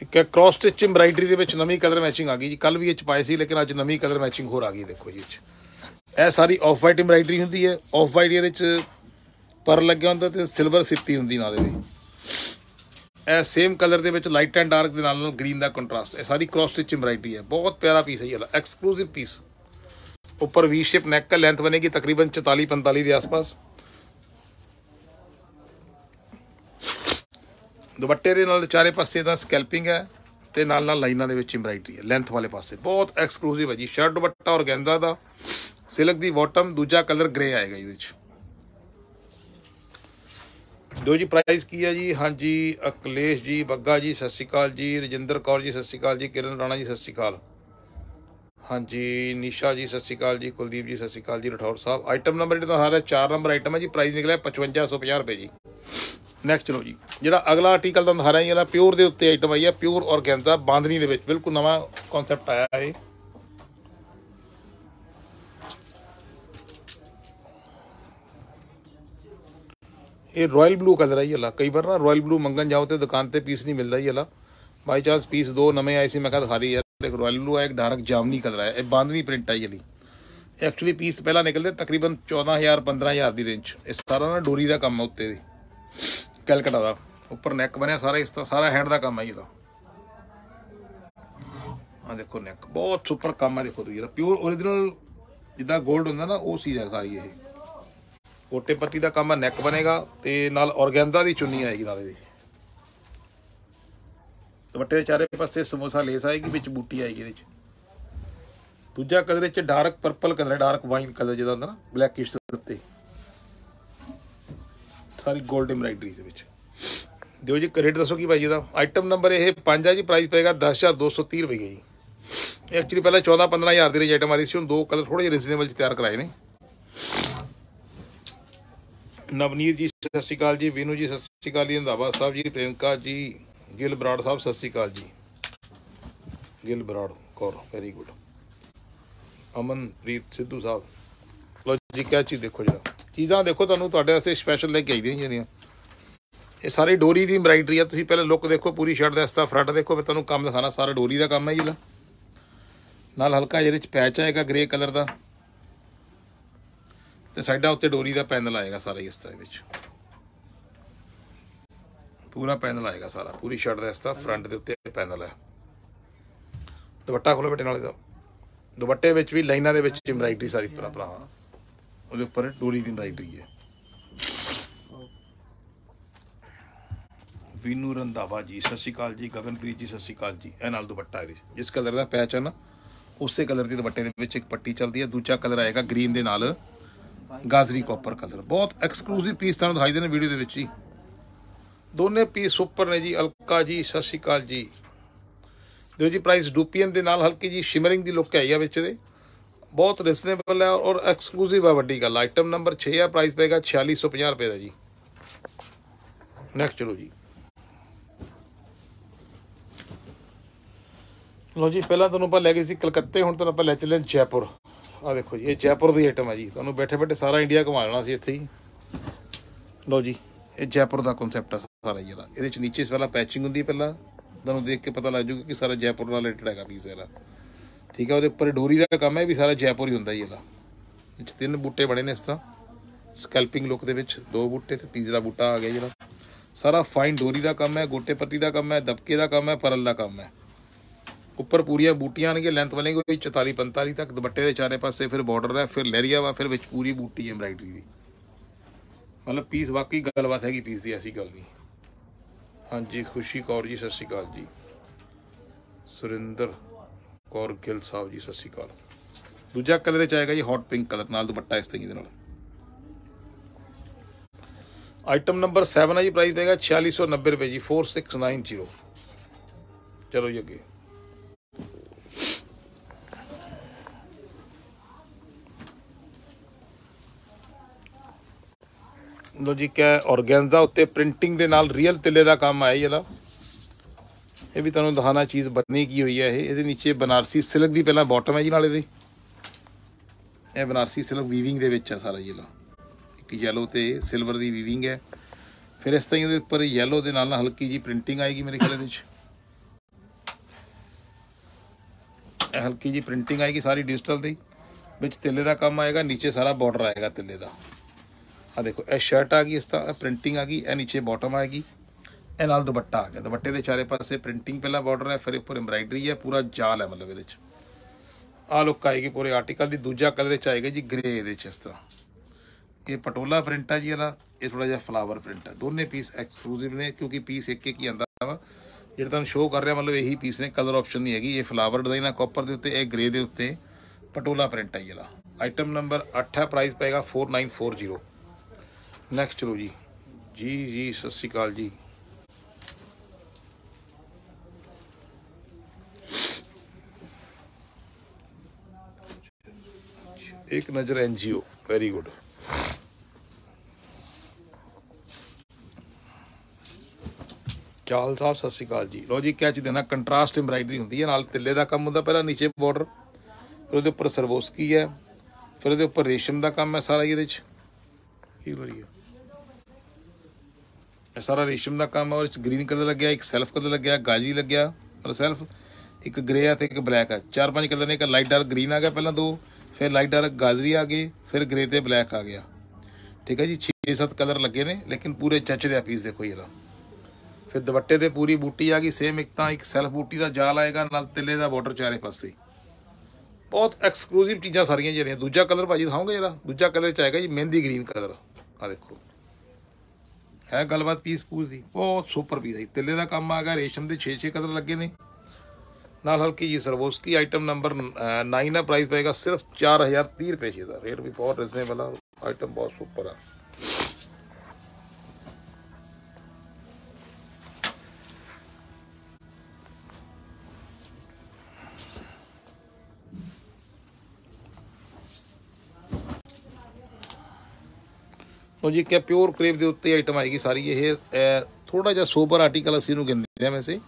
ਇੱਕ ਕ੍ਰਾਸ ਸਟਿਚ ਐਮਬ੍ਰਾਇਡਰੀ ਦੇ ਵਿੱਚ ਨਵੀਂ ਕਲਰ ਮੈਚਿੰਗ ਆ ਗਈ ਜੀ। ਕੱਲ ਵੀ ਇਹ ਚ ਪਾਏ ਸੀ, ਲੇਕਿਨ ਅੱਜ ਨਵੀਂ ਕਲਰ ਮੈਚਿੰਗ ਹੋਰ ਆ ਗਈ ਦੇਖੋ ਜੀ ਇਹ ਸਾਰੀ ਆਫ ਵਾਈਟ ਐਮਬ੍ਰਾਇਡਰੀ ਹੁੰਦੀ ਹੈ। ਆਫ ਵਾਈਟ ਇਹਦੇ ਚ ਪਰ ਲੱਗਿਆ ਹੁੰਦਾ ਤੇ ਸਿਲਵਰ ਸਿੱਪੀ ਹੁੰਦੀ ਨਾਲ ਇਹਦੇ। ਇਹ ਸੇਮ ਕਲਰ ਦੇ ਵਿੱਚ ਲਾਈਟ ਐਂਡ ਡਾਰਕ ਦੇ ਨਾਲ ਨਾਲ ਗ੍ਰੀਨ ਦਾ ਕੰਟਰਾਸਟ ਇਹ ਸਾਰੀ ਕ੍ਰਾਸ ਸਟਿਚ ਐਮਬਰਾਇਡਰੀ ਹੈ। ਬਹੁਤ ਪਿਆਰਾ ਪੀਸ ਹੈ ਇਹ ਐਕਸਕਲੂਸਿਵ ਪੀਸ ਉੱਪਰ ਵੀ ਸ਼ੇਪ ਨੈਕ ਦਾ ਲੈਂਥ ਬਣੇਗੀ ਤਕਰੀਬਨ 44 45 ਦੇ ਆਸ-ਪਾਸ। ਦੁਪੱਟੇ ਦੇ ਨਾਲ ਚਾਰੇ ਪਾਸੇ ਦਾ ਸਕੈਲਪਿੰਗ ਹੈ ਤੇ ਨਾਲ ਨਾਲ ਲਾਈਨਾਂ ਦੇ ਵਿੱਚ ਐਮਬਰਾਇਡਰੀ ਹੈ। ਲੈਂਥ ਵਾਲੇ ਪਾਸੇ। ਬਹੁਤ ਐਕਸਕਲੂਸਿਵ ਹੈ ਜੀ। ਸ਼ਰਟ ਦੁਪੱਟਾ ਔਰਗੈਂਜ਼ਾ ਦਾ। ਸਿਲਕ ਦੀ ਬਾਟਮ ਦੂਜਾ ਕਲਰ ਗ੍ਰੇ ਆਏਗਾ ਇਹਦੇ ਵਿੱਚ। ਦੋ ਜੀ ਪ੍ਰਾਈਸ ਕੀ ਹੈ ਜੀ ਹਾਂਜੀ ਅਕਲੇਸ਼ ਜੀ, ਬੱਗਾ ਜੀ, ਸਤਿ ਸ਼੍ਰੀ ਅਕਾਲ ਜੀ, ਰਜਿੰਦਰ ਕੌਰ ਜੀ, ਸਤਿ ਸ਼੍ਰੀ ਅਕਾਲ ਜੀ, ਕਿਰਨ ਰਾਣਾ ਜੀ, ਸਤਿ ਸ਼੍ਰੀ ਅਕਾਲ। ਹਾਂਜੀ ਨਿਸ਼ਾ ਜੀ, ਸਤਿ ਸ਼੍ਰੀ ਅਕਾਲ ਜੀ, ਕੁਲਦੀਪ ਜੀ, ਸਤਿ ਸ਼੍ਰੀ ਅਕਾਲ ਜੀ, ਰਠੌਰ ਸਾਹਿਬ। ਆਈਟਮ ਨੰਬਰ ਜਿਹੜਾ ਤੁਹਾਡਾ 4 ਨੰਬਰ ਆਈਟਮ ਹੈ ਜੀ ਪ੍ਰਾਈਸ ਨਿਕਲਿਆ 5550 ਰੁਪਏ ਜੀ। ਨੈਕਸਟ ਚਲੋ ਜੀ। ਜਿਹੜਾ ਅਗਲਾ ਆਰਟੀਕਲ ਤੁਹਾਨੂੰ ਦਿਖਾ ਰਿਹਾ ਜੀ ਇਹਦਾ ਪਿਓਰ ਦੇ ਉੱਤੇ ਆਈਟਮ ਆਈ ਹੈ ਪਿਓਰ ਔਰਗੈਂਜ਼ਾ ਬਾਂਦਨੀ ਦੇ ਵਿੱਚ। ਬਿਲਕੁਲ ਨਵਾਂ ਕਨਸੈਪਟ ਆਇਆ ਹੈ ਇਹ ਰਾਇਲ ਬਲੂ ਕਲਰ ਹੈ ਇਹ ਵਾਲਾ ਕਈ ਵਾਰ ਨਾ ਰਾਇਲ ਬਲੂ ਮੰਗਣ ਜਾਓ ਤੇ ਦੁਕਾਨ ਤੇ ਪੀਸ ਨਹੀਂ ਮਿਲਦਾ ਇਹ ਵਾਲਾ ਬਾਈ ਚਾਂਸ ਪੀਸ ਦੋ ਨਵੇਂ ਆਏ ਸੀ, ਮੈਂ ਕਿਹਾ ਦਿਖਾ ਰਹੀ ਯਾਰ। ਇੱਕ ਰਾਇਲ ਬਲੂ ਹੈ ਇੱਕ ਡਾਰਕ ਜਾਮਨੀ ਕਲਰ ਹੈ ਇਹ ਬਾਂਦਨੀ ਪ੍ਰਿੰਟ ਹੈ ਇਹ ਵਾਲੀ ਐਕਚੁਅਲੀ ਪੀਸ ਪਹਿਲਾਂ ਨਿਕਲਦੇ ਤਕਰੀਬਨ 14000 15000 ਦੀ ਰੇਂਜ ਇਹ ਸਾਰਾ ਨਾ ਡੋਰੀ ਦਾ ਕੰਮ ਹੈ ਉੱਤੇ ਦੀ। ਕੈਲਕਟਾ ਦਾ। ਉੱਪਰ ਨੈਕ ਬਣਿਆ ਸਾਰਾ ਇਸ ਦਾ ਸਾਰਾ ਹੈਂਡ ਦਾ ਕੰਮ ਹੈ ਇਹਦਾ। ਆ ਦੇਖੋ ਨੈਕ ਬਹੁਤ ਸੁਪਰ ਕੰਮ ਹੈ ਦੇਖੋ ਤੁਸੀਂ ਪਿਓਰ origignal ਜਿੱਦਾਂ 골ਡ ਹੁੰਦਾ ਨਾ, ਉਹ ਚੀਜ਼ ਹੈ ਸਾਰੀ ਇਹ। ਕੋਟੇ ਪੱਤੀ ਦਾ ਕੰਮ ਹੈ ਨੈਕ ਬਣੇਗਾ ਤੇ ਨਾਲ ਔਰਗੈਂਜ਼ਾ ਦੀ ਚੁੰਨੀ ਆਏਗੀ ਨਾਲ ਇਹਦੀ ਦੁਪੱਟੇ ਦੇ ਚਾਰੇ ਪਾਸੇ ਸਮੋਸਾ ਲੇਸ ਆਏਗੀ, ਵਿੱਚ ਬੂਟੀ ਆਏਗੀ ਇਹਦੇ ਚ। ਦੂਜਾ ਕਲਰ 'ਚ dark purple colour dark wine colour ਜਿਹਦਾ ਹੁੰਦਾ ਨਾ, ਬਲੈਕਿਸ਼ ਦੇ ਉੱਤੇ। ਸਾਰੀ 골ਡ ਐਮਬ੍ਰਾਇਡਰੀ ਦੇ ਵਿੱਚ। ਦਿਓ ਜੀ ਰੇਟ ਦੱਸੋ ਕੀ ਭਾਈ ਜੀ ਦਾ? ਆਈਟਮ ਨੰਬਰ ਇਹ 5 ਆ ਜੀ ਪ੍ਰਾਈਸ ਪਏਗਾ 10230 ਰੁਪਏ ਜੀ। ਐਕਚੁਅਲੀ ਪਹਿਲਾਂ 14 15000 ਦੀ ਰੇਂਜ ਆਈਟਮ ਆ ਰਹੀ ਸੀ, ਹੁਣ ਦੋ ਕਲਰ ਥੋੜੇ ਜਿਹੇ ਰੀਜ਼ਨੇਬਲ ਚ ਤਿਆਰ ਕਰਾਏ ਨੇ। ਨਵਨੀਤ ਜੀ, ਸਤਿ ਸ਼੍ਰੀ ਅਕਾਲ ਜੀ। ਵੀਨੂ ਜੀ, ਸਤਿ ਸ਼੍ਰੀ ਅਕਾਲ ਜੀ। ਰੰਧਾਵਾ ਸਾਹਿਬ ਜੀ, ਪ੍ਰਿਯੰਕਾ ਜੀ, ਗਿਲ ਬਰਾੜ ਸਾਹਿਬ, ਸਤਿ ਸ਼੍ਰੀ ਅਕਾਲ ਜੀ। ਗਿਲ ਬਰਾੜ, ਕੌਰ ਵੈਰੀ ਗੁੱਡ ਅਮਨਪ੍ਰੀਤ ਸਿੱਧੂ ਸਾਹਿਬ। ਲੋ ਜੀ, ਕਿਆ ਚੀਜ਼ ਦੇਖੋ ਜਰਾ। ਚੀਜ਼ਾਂ ਦੇਖੋ ਤੁਹਾਨੂੰ ਤੁਹਾਡੇ ਵਾਸਤੇ ਸਪੈਸ਼ਲ ਲੈ ਕੇ ਆਈ ਜਿਹੜੀਆਂ। ਇਹ ਸਾਰੀ ਡੋਰੀ ਦੀ ਐਮਬ੍ਰਾਇਡਰੀ ਆ। ਤੁਸੀਂ ਪਹਿਲਾਂ ਲੁੱਕ ਦੇਖੋ, ਪੂਰੀ ਸ਼ਰਟ ਦਾ ਇਸ ਤਰ੍ਹਾਂ ਫਰੰਟ ਦੇਖੋ, ਫਿਰ ਤੁਹਾਨੂੰ ਕੰਮ ਦਿਖਾਣਾ ਸਾਰਾ ਡੋਰੀ ਦਾ ਕੰਮ ਹੈ ਜੀ ਲਾ ਨਾਲ ਹਲਕਾ ਜਿਹਦੇ ਚ ਪੈਚ ਆਏਗਾ ਗ੍ਰੇ ਕਲਰ ਦਾ। ਤੇ ਸਾਈਡਾਂ ਉੱਤੇ ਡੋਰੀ ਦਾ ਪੈਨਲ ਆਏਗਾ ਸਾਰਾ ਇਸ ਤਰ੍ਹਾਂ ਇਹਦੇ ਵਿੱਚ। ਪੂਰਾ ਪੈਨਲ ਆਏਗਾ ਸਾਰਾ, ਪੂਰੀ ਸ਼ਰਟ ਦਾ ਇਸ ਤਰ੍ਹਾਂ ਫਰੰਟ ਦੇ ਉੱਤੇ ਪੈਨਲ ਹੈ। ਦੁਪੱਟਾ ਖੋਲੋ ਬੇਟੇ ਨਾਲ ਇਹਦਾ ਦੁਪੱਟੇ ਵਿੱਚ ਵੀ, ਲਾਈਨਾਂ ਦੇ ਵਿੱਚ ਐਮਬ੍ਰਾਇਡਰੀ ਸਾਰੀ ਭਰਾ ਭਰਾ। ਉਹਦੇ ਉੱਪਰ ਡੋਰੀ ਦੀ ਐਮਬ੍ਰਾਇਡਰੀ ਹੈ। ਵੀਨੂ ਰੰਧਾਵਾ ਜੀ, ਸਤਿ ਸ਼੍ਰੀ ਅਕਾਲ ਜੀ, ਗਗਨਪ੍ਰੀਤ ਜੀ, ਸਤਿ ਸ਼੍ਰੀ ਅਕਾਲ ਜੀ। ਇਹ ਨਾਲ ਦੁਪੱਟਾ ਇਹਦੇ ਜਿਸ ਕਲਰ ਦਾ ਪੈਚ ਹੈ ਨਾ, ਉਸੇ ਕਲਰ ਦੀ ਦੁਪੱਟੇ ਦੇ ਵਿੱਚ ਇੱਕ ਪੱਟੀ ਚੱਲਦੀ ਹੈ। ਦੂਜਾ ਕਲਰ ਆਏਗਾ ਗ੍ਰੀਨ ਦੇ ਨਾਲ। ਗਾਜ਼ਰੀ ਕਾਪਰ ਕਲਰ ਬਹੁਤ ਐਕਸਕਲੂਸਿਵ ਪੀਸ ਤੁਹਾਨੂੰ ਦਿਖਾਈ ਦੇਣੇ ਵੀਡੀਓ ਦੇ ਵਿੱਚ ਹੀ ਦੋਨੇ ਪੀਸ ਸੁਪਰ ਨੇ ਜੀ, ਅਲਕਾ ਜੀ, ਸਤਿ ਸ਼੍ਰੀ ਅਕਾਲ ਜੀ। ਦਿਓ ਜੀ ਪ੍ਰਾਈਸ ਡੂਪੀਐਨ ਦੇ ਨਾਲ ਹਲਕੀ ਜੀ ਸ਼ਿਮਰਿੰਗ ਦੀ ਲੁੱਕ ਆਈ ਆ ਵਿੱਚ ਦੇ। ਬਹੁਤ ਰੀਜ਼ਨੇਬਲ ਹੈ ਔਰ ਐਕਸਕਲੂਸਿਵ ਹੈ ਵੱਡੀ ਗੱਲ। ਆਈਟਮ ਨੰਬਰ 6 ਆ ਪ੍ਰਾਈਸ ਪਏਗਾ 4650 ਰੁਪਏ ਦਾ ਜੀ। ਨੈਕਸਟ ਚਲੋ ਜੀ। ਲੋ ਜੀ, ਪਹਿਲਾਂ ਤੁਹਾਨੂੰ ਆਪਾਂ ਲੈ ਗਏ ਸੀ ਕਲਕੱਤੇ, ਹੁਣ ਤੁਹਾਨੂੰ ਆਪਾਂ ਲੈ ਚੱਲੇ ਜੈਪੁਰ। ਆ ਦੇਖੋ ਜੀ, ਇਹ ਜੈਪੁਰ ਦੀ ਆਈਟਮ ਹੈ ਜੀ। ਤੁਹਾਨੂੰ ਬੈਠੇ ਬੈਠੇ ਸਾਰਾ ਇੰਡੀਆ ਘੁਮਾ ਲੈਣਾ ਸੀ ਇੱਥੇ ਹੀ। ਲਓ ਜੀ, ਇਹ ਜੈਪੁਰ ਦਾ ਕਨਸੈਪਟ ਆ ਸਾਰਾ ਹੀ ਇਹਦਾ। ਇਹਦੇ ਚ ਨੀਚੇ ਪਹਿਲਾਂ ਪੈਚਿੰਗ ਹੁੰਦੀ ਹੈ ਪਹਿਲਾਂ। ਤੁਹਾਨੂੰ ਦੇਖ ਕੇ ਪਤਾ ਲੱਗ ਜੂਗਾ ਕਿ ਸਾਰਾ ਜੈਪੁਰ ਨਾਲ ਰਿਲੇਟਡ ਹੈਗਾ ਪੀਸ ਇਹਦਾ। ਠੀਕ ਹੈ, ਉਹਦੇ ਉੱਪਰ ਡੋਰੀ ਦਾ ਕੰਮ ਹੈ ਵੀ ਸਾਰਾ ਜੈਪੁਰ ਹੀ ਹੁੰਦਾ ਜੀ ਇਹਦਾ। ਇਹ 'ਚ ਤਿੰਨ ਬੂਟੇ ਬਣੇ ਨੇ ਇਸ ਤਰ੍ਹਾਂ। ਸਕੈਲਪਿੰਗ ਲੁੱਕ ਦੇ ਵਿੱਚ ਦੋ ਬੂਟੇ ਤੇ ਤੀਸਰਾ ਬੂਟਾ ਆ ਗਿਆ ਜਿਹੜਾ। ਸਾਰਾ ਫਾਈਨ ਡੋਰੀ ਦਾ ਕੰਮ ਹੈ, ਗੋਟੇ ਪੱਤੀ ਦਾ ਕੰਮ ਹੈ, ਦਬਕੇ ਦਾ ਕੰਮ ਹੈ ਪਰਲ ਦਾ ਕੰਮ ਹੈ। ਉੱਪਰ ਪੂਰੀਆਂ ਬੂਟੀਆਂ ਆਣਗੇ ਲੈਂਥ ਵਾਲੇ ਕੋਈ 44 45 ਤੱਕ, ਦੁਪੱਟੇ ਦੇ ਚਾਰੇ ਪਾਸੇ ਫਿਰ ਬਾਰਡਰ ਹੈ, ਫਿਰ ਲਹਿਰੀਆ ਵਾ, ਫਿਰ ਵਿੱਚ ਪੂਰੀ ਬੂਟੀ ਐਮਬ੍ਰਾਇਡਰੀ ਦੀ। ਮਤਲਬ ਪੀਸ ਵਾਕਈ ਗੱਲਬਾਤ ਹੈਗੀ ਪੀਸ ਦੀ ਐਸੀ ਗੱਲ ਨਹੀਂ। ਹਾਂਜੀ, ਖੁਸ਼ੀ ਕੌਰ ਜੀ, ਸਤਿ ਸ਼੍ਰੀ ਅਕਾਲ ਜੀ। ਸੁਰਿੰਦਰ ਕੌਰ ਗਿੱਲ ਸਾਹਿਬ ਜੀ, ਸਤਿ ਸ਼੍ਰੀ ਅਕਾਲ। ਦੂਜਾ ਕਲਰ ਵਿੱਚ ਆਏਗਾ ਜੀ ਹੌਟ ਪਿੰਕ ਕਲਰ ਨਾਲ ਦੁਪੱਟਾ ਇਸ ਤਰੀਕੇ ਦੇ ਨਾਲ। ਆਈਟਮ ਨੰਬਰ 7 ਹੈ ਜੀ ਪ੍ਰਾਈਸ ਪਏਗਾ 4690 ਰੁਪਏ ਜੀ 4690 ਚਲੋ ਜੀ ਅੱਗੇ। ਲੋ ਜੀ ਕਿਆ ਔਰਗੈਂਜ਼ਾ, ਉੱਤੇ ਪ੍ਰਿੰਟਿੰਗ ਦੇ ਨਾਲ ਰੀਅਲ ਤਿੱਲੇ ਦਾ ਕੰਮ ਆਇਆ ਇਹਦਾ। ਇਹ ਵੀ ਤੁਹਾਨੂੰ ਦਿਖਾਣਾ ਚੀਜ਼ ਬਣੀ ਕੀ ਹੋਈ ਹੈ ਇਹ। ਇਹਦੇ ਨੀਚੇ ਬਨਾਰਸੀ ਸਿਲਕ ਦੀ ਪਹਿਲਾਂ ਬਾਟਮ ਹੈ ਜੀ ਨਾਲ ਇਹਦੀ। ਇਹ ਬਨਾਰਸੀ ਸਿਲਕ ਵੀਵਿੰਗ ਦੇ ਵਿੱਚ ਹੈ ਸਾਰਾ ਜਿਹੜਾ ਇੱਕ ਯੈਲੋ ਤੇ ਸਿਲਵਰ ਦੀ ਵੀਵਿੰਗ ਹੈ। ਫਿਰ ਇਸ ਤਰ੍ਹਾਂ ਹੀ ਉਹਦੇ ਉੱਪਰ ਯੈਲੋ ਦੇ ਨਾਲ ਨਾਲ ਹਲਕੀ ਜੀ ਪ੍ਰਿੰਟਿੰਗ ਆਏਗੀ ਮੇਰੇ ਖਿਆਲ ਇਹਦੇ ਵਿੱਚ। ਹਲਕੀ ਜੀ ਪ੍ਰਿੰਟਿੰਗ ਆਏਗੀ ਸਾਰੀ ਡਿਜੀਟਲ ਦੀ। ਵਿੱਚ ਤਿੱਲੇ ਦਾ ਕੰਮ ਆਏਗਾ, ਨੀਚੇ ਸਾਰਾ ਬਾਰਡਰ ਆਏਗਾ ਤਿੱਲੇ ਦਾ। ਆ ਦੇਖੋ, ਇਹ ਸ਼ਰਟ ਆ ਗਈ, ਇਸ ਤਰ੍ਹਾਂ ਪ੍ਰਿੰਟਿੰਗ ਆ ਗਈ, ਇਹ ਨੀਚੇ ਬਾਟਮ ਆਏਗੀ ਇਹ ਨਾਲ ਦੁਪੱਟਾ ਆ ਗਿਆ। ਦੁਪੱਟੇ ਦੇ ਚਾਰੇ ਪਾਸੇ ਪ੍ਰਿੰਟਿੰਗ ਪਹਿਲਾਂ ਬਾਰਡਰ ਹੈ, ਫਿਰ ਉੱਪਰ ਐਮਬਰਾਇਡਰੀ ਹੈ, ਪੂਰਾ ਜਾਲ ਹੈ ਮਤਲਬ ਇਹਦੇ ਵਿੱਚ ਆ ਲੁੱਕ ਆਏਗੀ ਪੂਰੇ ਆਰਟੀਕਲ ਦੀ, ਦੂਜਾ ਕਲਰ ਵਿੱਚ ਆਏਗਾ ਜੀ ਗ੍ਰੇ ਇਹਦੇ ਚ ਇਸ ਤਰ੍ਹਾਂ। ਇਹ ਪਟੋਲਾ ਪ੍ਰਿੰਟ ਆ ਜੀ ਇਹਦਾ, ਇਹ ਥੋੜਾ ਜਿਹਾ ਫਲਾਵਰ ਪ੍ਰਿੰਟ ਆ। ਦੋਨੇ ਪੀਸ ਐਕਸਕਲੂਸਿਵ ਨੇ, ਕਿਉਂਕਿ ਪੀਸ ਇੱਕ ਇੱਕ ਹੀ ਆਂਦਾ ਵਾ। ਜਿਹੜਾ ਤੁਹਾਨੂੰ ਸ਼ੋਅ ਕਰ ਰਿਹਾ, ਮਤਲਬ ਇਹੀ ਪੀਸ ਨੇ ਕਲਰ ਆਪਸ਼ਨ ਨਹੀਂ ਹੈਗੀ, ਇਹ ਫਲਾਵਰ ਡਿਜ਼ਾਈਨ ਆ ਕਾਪਰ ਦੇ ਉੱਤੇ, ਇਹ ਗ੍ਰੇ ਦੇ ਉੱਤੇ ਪਟੋਲਾ ਪ੍ਰਿੰਟ ਆ ਜੀ ਵਾਲਾ ਆਈਟਮ ਨੰਬਰ 8 ਹੈ ਪ੍ਰਾਈਸ ਪਏਗਾ 4940 ਨੈਕਸਟ ਚਲੋ ਜੀ। ਜੀ ਜੀ, ਸਤਿ ਸ਼੍ਰੀ ਅਕਾਲ ਜੀ। ਇੱਕ ਨਜ਼ਰ ਐਨਜੀਓ ਵੈਰੀ ਗੁੱਡ ਚਾਲ ਸਾਹਿਬ, ਸਤਿ ਸ਼੍ਰੀ ਅਕਾਲ ਜੀ। ਲੋ ਜੀ ਕੈਚ ਦੇਣਾ ਕੰਟਰਾਸਟ ਐਮਬਰਾਇਡਰੀ ਹੁੰਦੀ ਹੈ, ਨਾਲ ਤਿੱਲੇ ਦਾ ਕੰਮ ਹੁੰਦਾ ਪਹਿਲਾਂ, ਨੀਚੇ ਬਾਰਡਰ ਫਿਰ ਉਹਦੇ ਉੱਪਰ ਸਰਵੋਸਕੀ ਹੈ, ਫਿਰ ਉਹਦੇ ਉੱਪਰ ਰੇਸ਼ਮ ਦਾ ਕੰਮ ਹੈ ਸਾਰਾ ਇਹਦੇ ਚ। ਕੀ ਹੋ? ਇਹ ਸਾਰਾ ਰੇਸ਼ਮ ਦਾ ਕੰਮ ਹੈ ਔਰ ਇਸ ਗ੍ਰੀਨ ਕਲਰ ਲੱਗਿਆ, ਇੱਕ ਸੈਲਫ ਕਲਰ ਲੱਗਿਆ ਗਾਜੀ ਲੱਗਿਆ ਔਰ ਸੈਲਫ ਇੱਕ ਗ੍ਰੇ ਹੈ ਤੇ ਇੱਕ ਬਲੈਕ ਹੈ ਚਾਰ ਪੰਜ ਕਲਰ ਨੇ, ਇੱਕ ਲਾਈਟ ਡਾਰਕ ਗ੍ਰੀਨ ਆ ਗਿਆ ਪਹਿਲਾਂ ਦੋ, ਫਿਰ ਲਾਈਟ ਡਾਰਕ ਗਾਜਰੀ ਆ ਗਈ, ਫਿਰ ਗ੍ਰੇ ਤੇ ਬਲੈਕ ਆ ਗਿਆ। ਠੀਕ ਹੈ ਜੀ? 6-7 ਕਲਰ ਲੱਗੇ ਨੇ, ਲੇਕਿਨ ਪੂਰੇ ਚੱਚ ਰਿਹਾ ਪੀਸ ਦੇਖੋ ਇਹਦਾ ਫਿਰ ਦੁਪੱਟੇ ਤੇ ਪੂਰੀ ਬੂਟੀ ਆ ਗਈ ਸੇਮ ਇੱਕ ਤਾਂ ਇੱਕ ਸੈਲਫ ਬੂਟੀ ਦਾ ਜਾਲ ਆਏਗਾ, ਨਾਲ ਤਿੱਲੇ ਦਾ ਬਾਰਡਰ ਚਾਰੇ ਪਾਸੇ। ਬਹੁਤ ਐਕਸਕਲੂਸਿਵ ਚੀਜ਼ਾਂ ਸਾਰੀਆਂ ਜਿਹੜੀਆਂ। ਦੂਜਾ ਕਲਰ ਭਾਜੀ ਦਿਖਾਓਗੇ ਜਿਹੜਾ ਦੂਜਾ ਕਲਰ ਚ ਆਏਗਾ ਜੀ, ਮਹਿੰਦੀ ਗ੍ਰੀਨ ਕਲਰ। ਆ ਦੇਖੋ। ਹੈ ਗੱਲਬਾਤ ਪੀਸ ਪੂਸ ਦੀ? ਬਹੁਤ ਸੁਪਰ ਪੀਸ ਹੈ ਤਿੱਲੇ ਦਾ ਕੰਮ ਆ ਗਿਆ, ਰੇਸ਼ਮ ਦੇ 6-6 ਕਦਰ ਲੱਗੇ ਨੇ। ਨਾਲ ਹਲਕੀ ਜੀ ਸਰਵੋਸਕੀ ਆਈਟਮ ਨੰਬਰ 9 ਦਾ ਪ੍ਰਾਈਸ ਪਏਗਾ ਸਿਰਫ 4030 ਰੁਪਏ ਜੀ ਦਾ। ਰੇਟ ਵੀ ਬਹੁਤ ਰੀਜ਼ਨੇਬਲ ਆ, ਆਈਟਮ ਬਹੁਤ ਸੁਪਰ ਆ। ਲੋ ਜੀ ਕਿ ਪਿਓਰ ਕ੍ਰੇਪ ਦੇ ਉੱਤੇ ਆਈਟਮ ਆਏਗੀ ਸਾਰੀ, ਇਹ ਥੋੜਾ ਜਿਹਾ ਸੋਬਰ ਆਰਟੀਕਲ ਅਸੀਂ ਇਹਨੂੰ ਕਹਿੰਦੇ ਆ ਵੈਸੇ।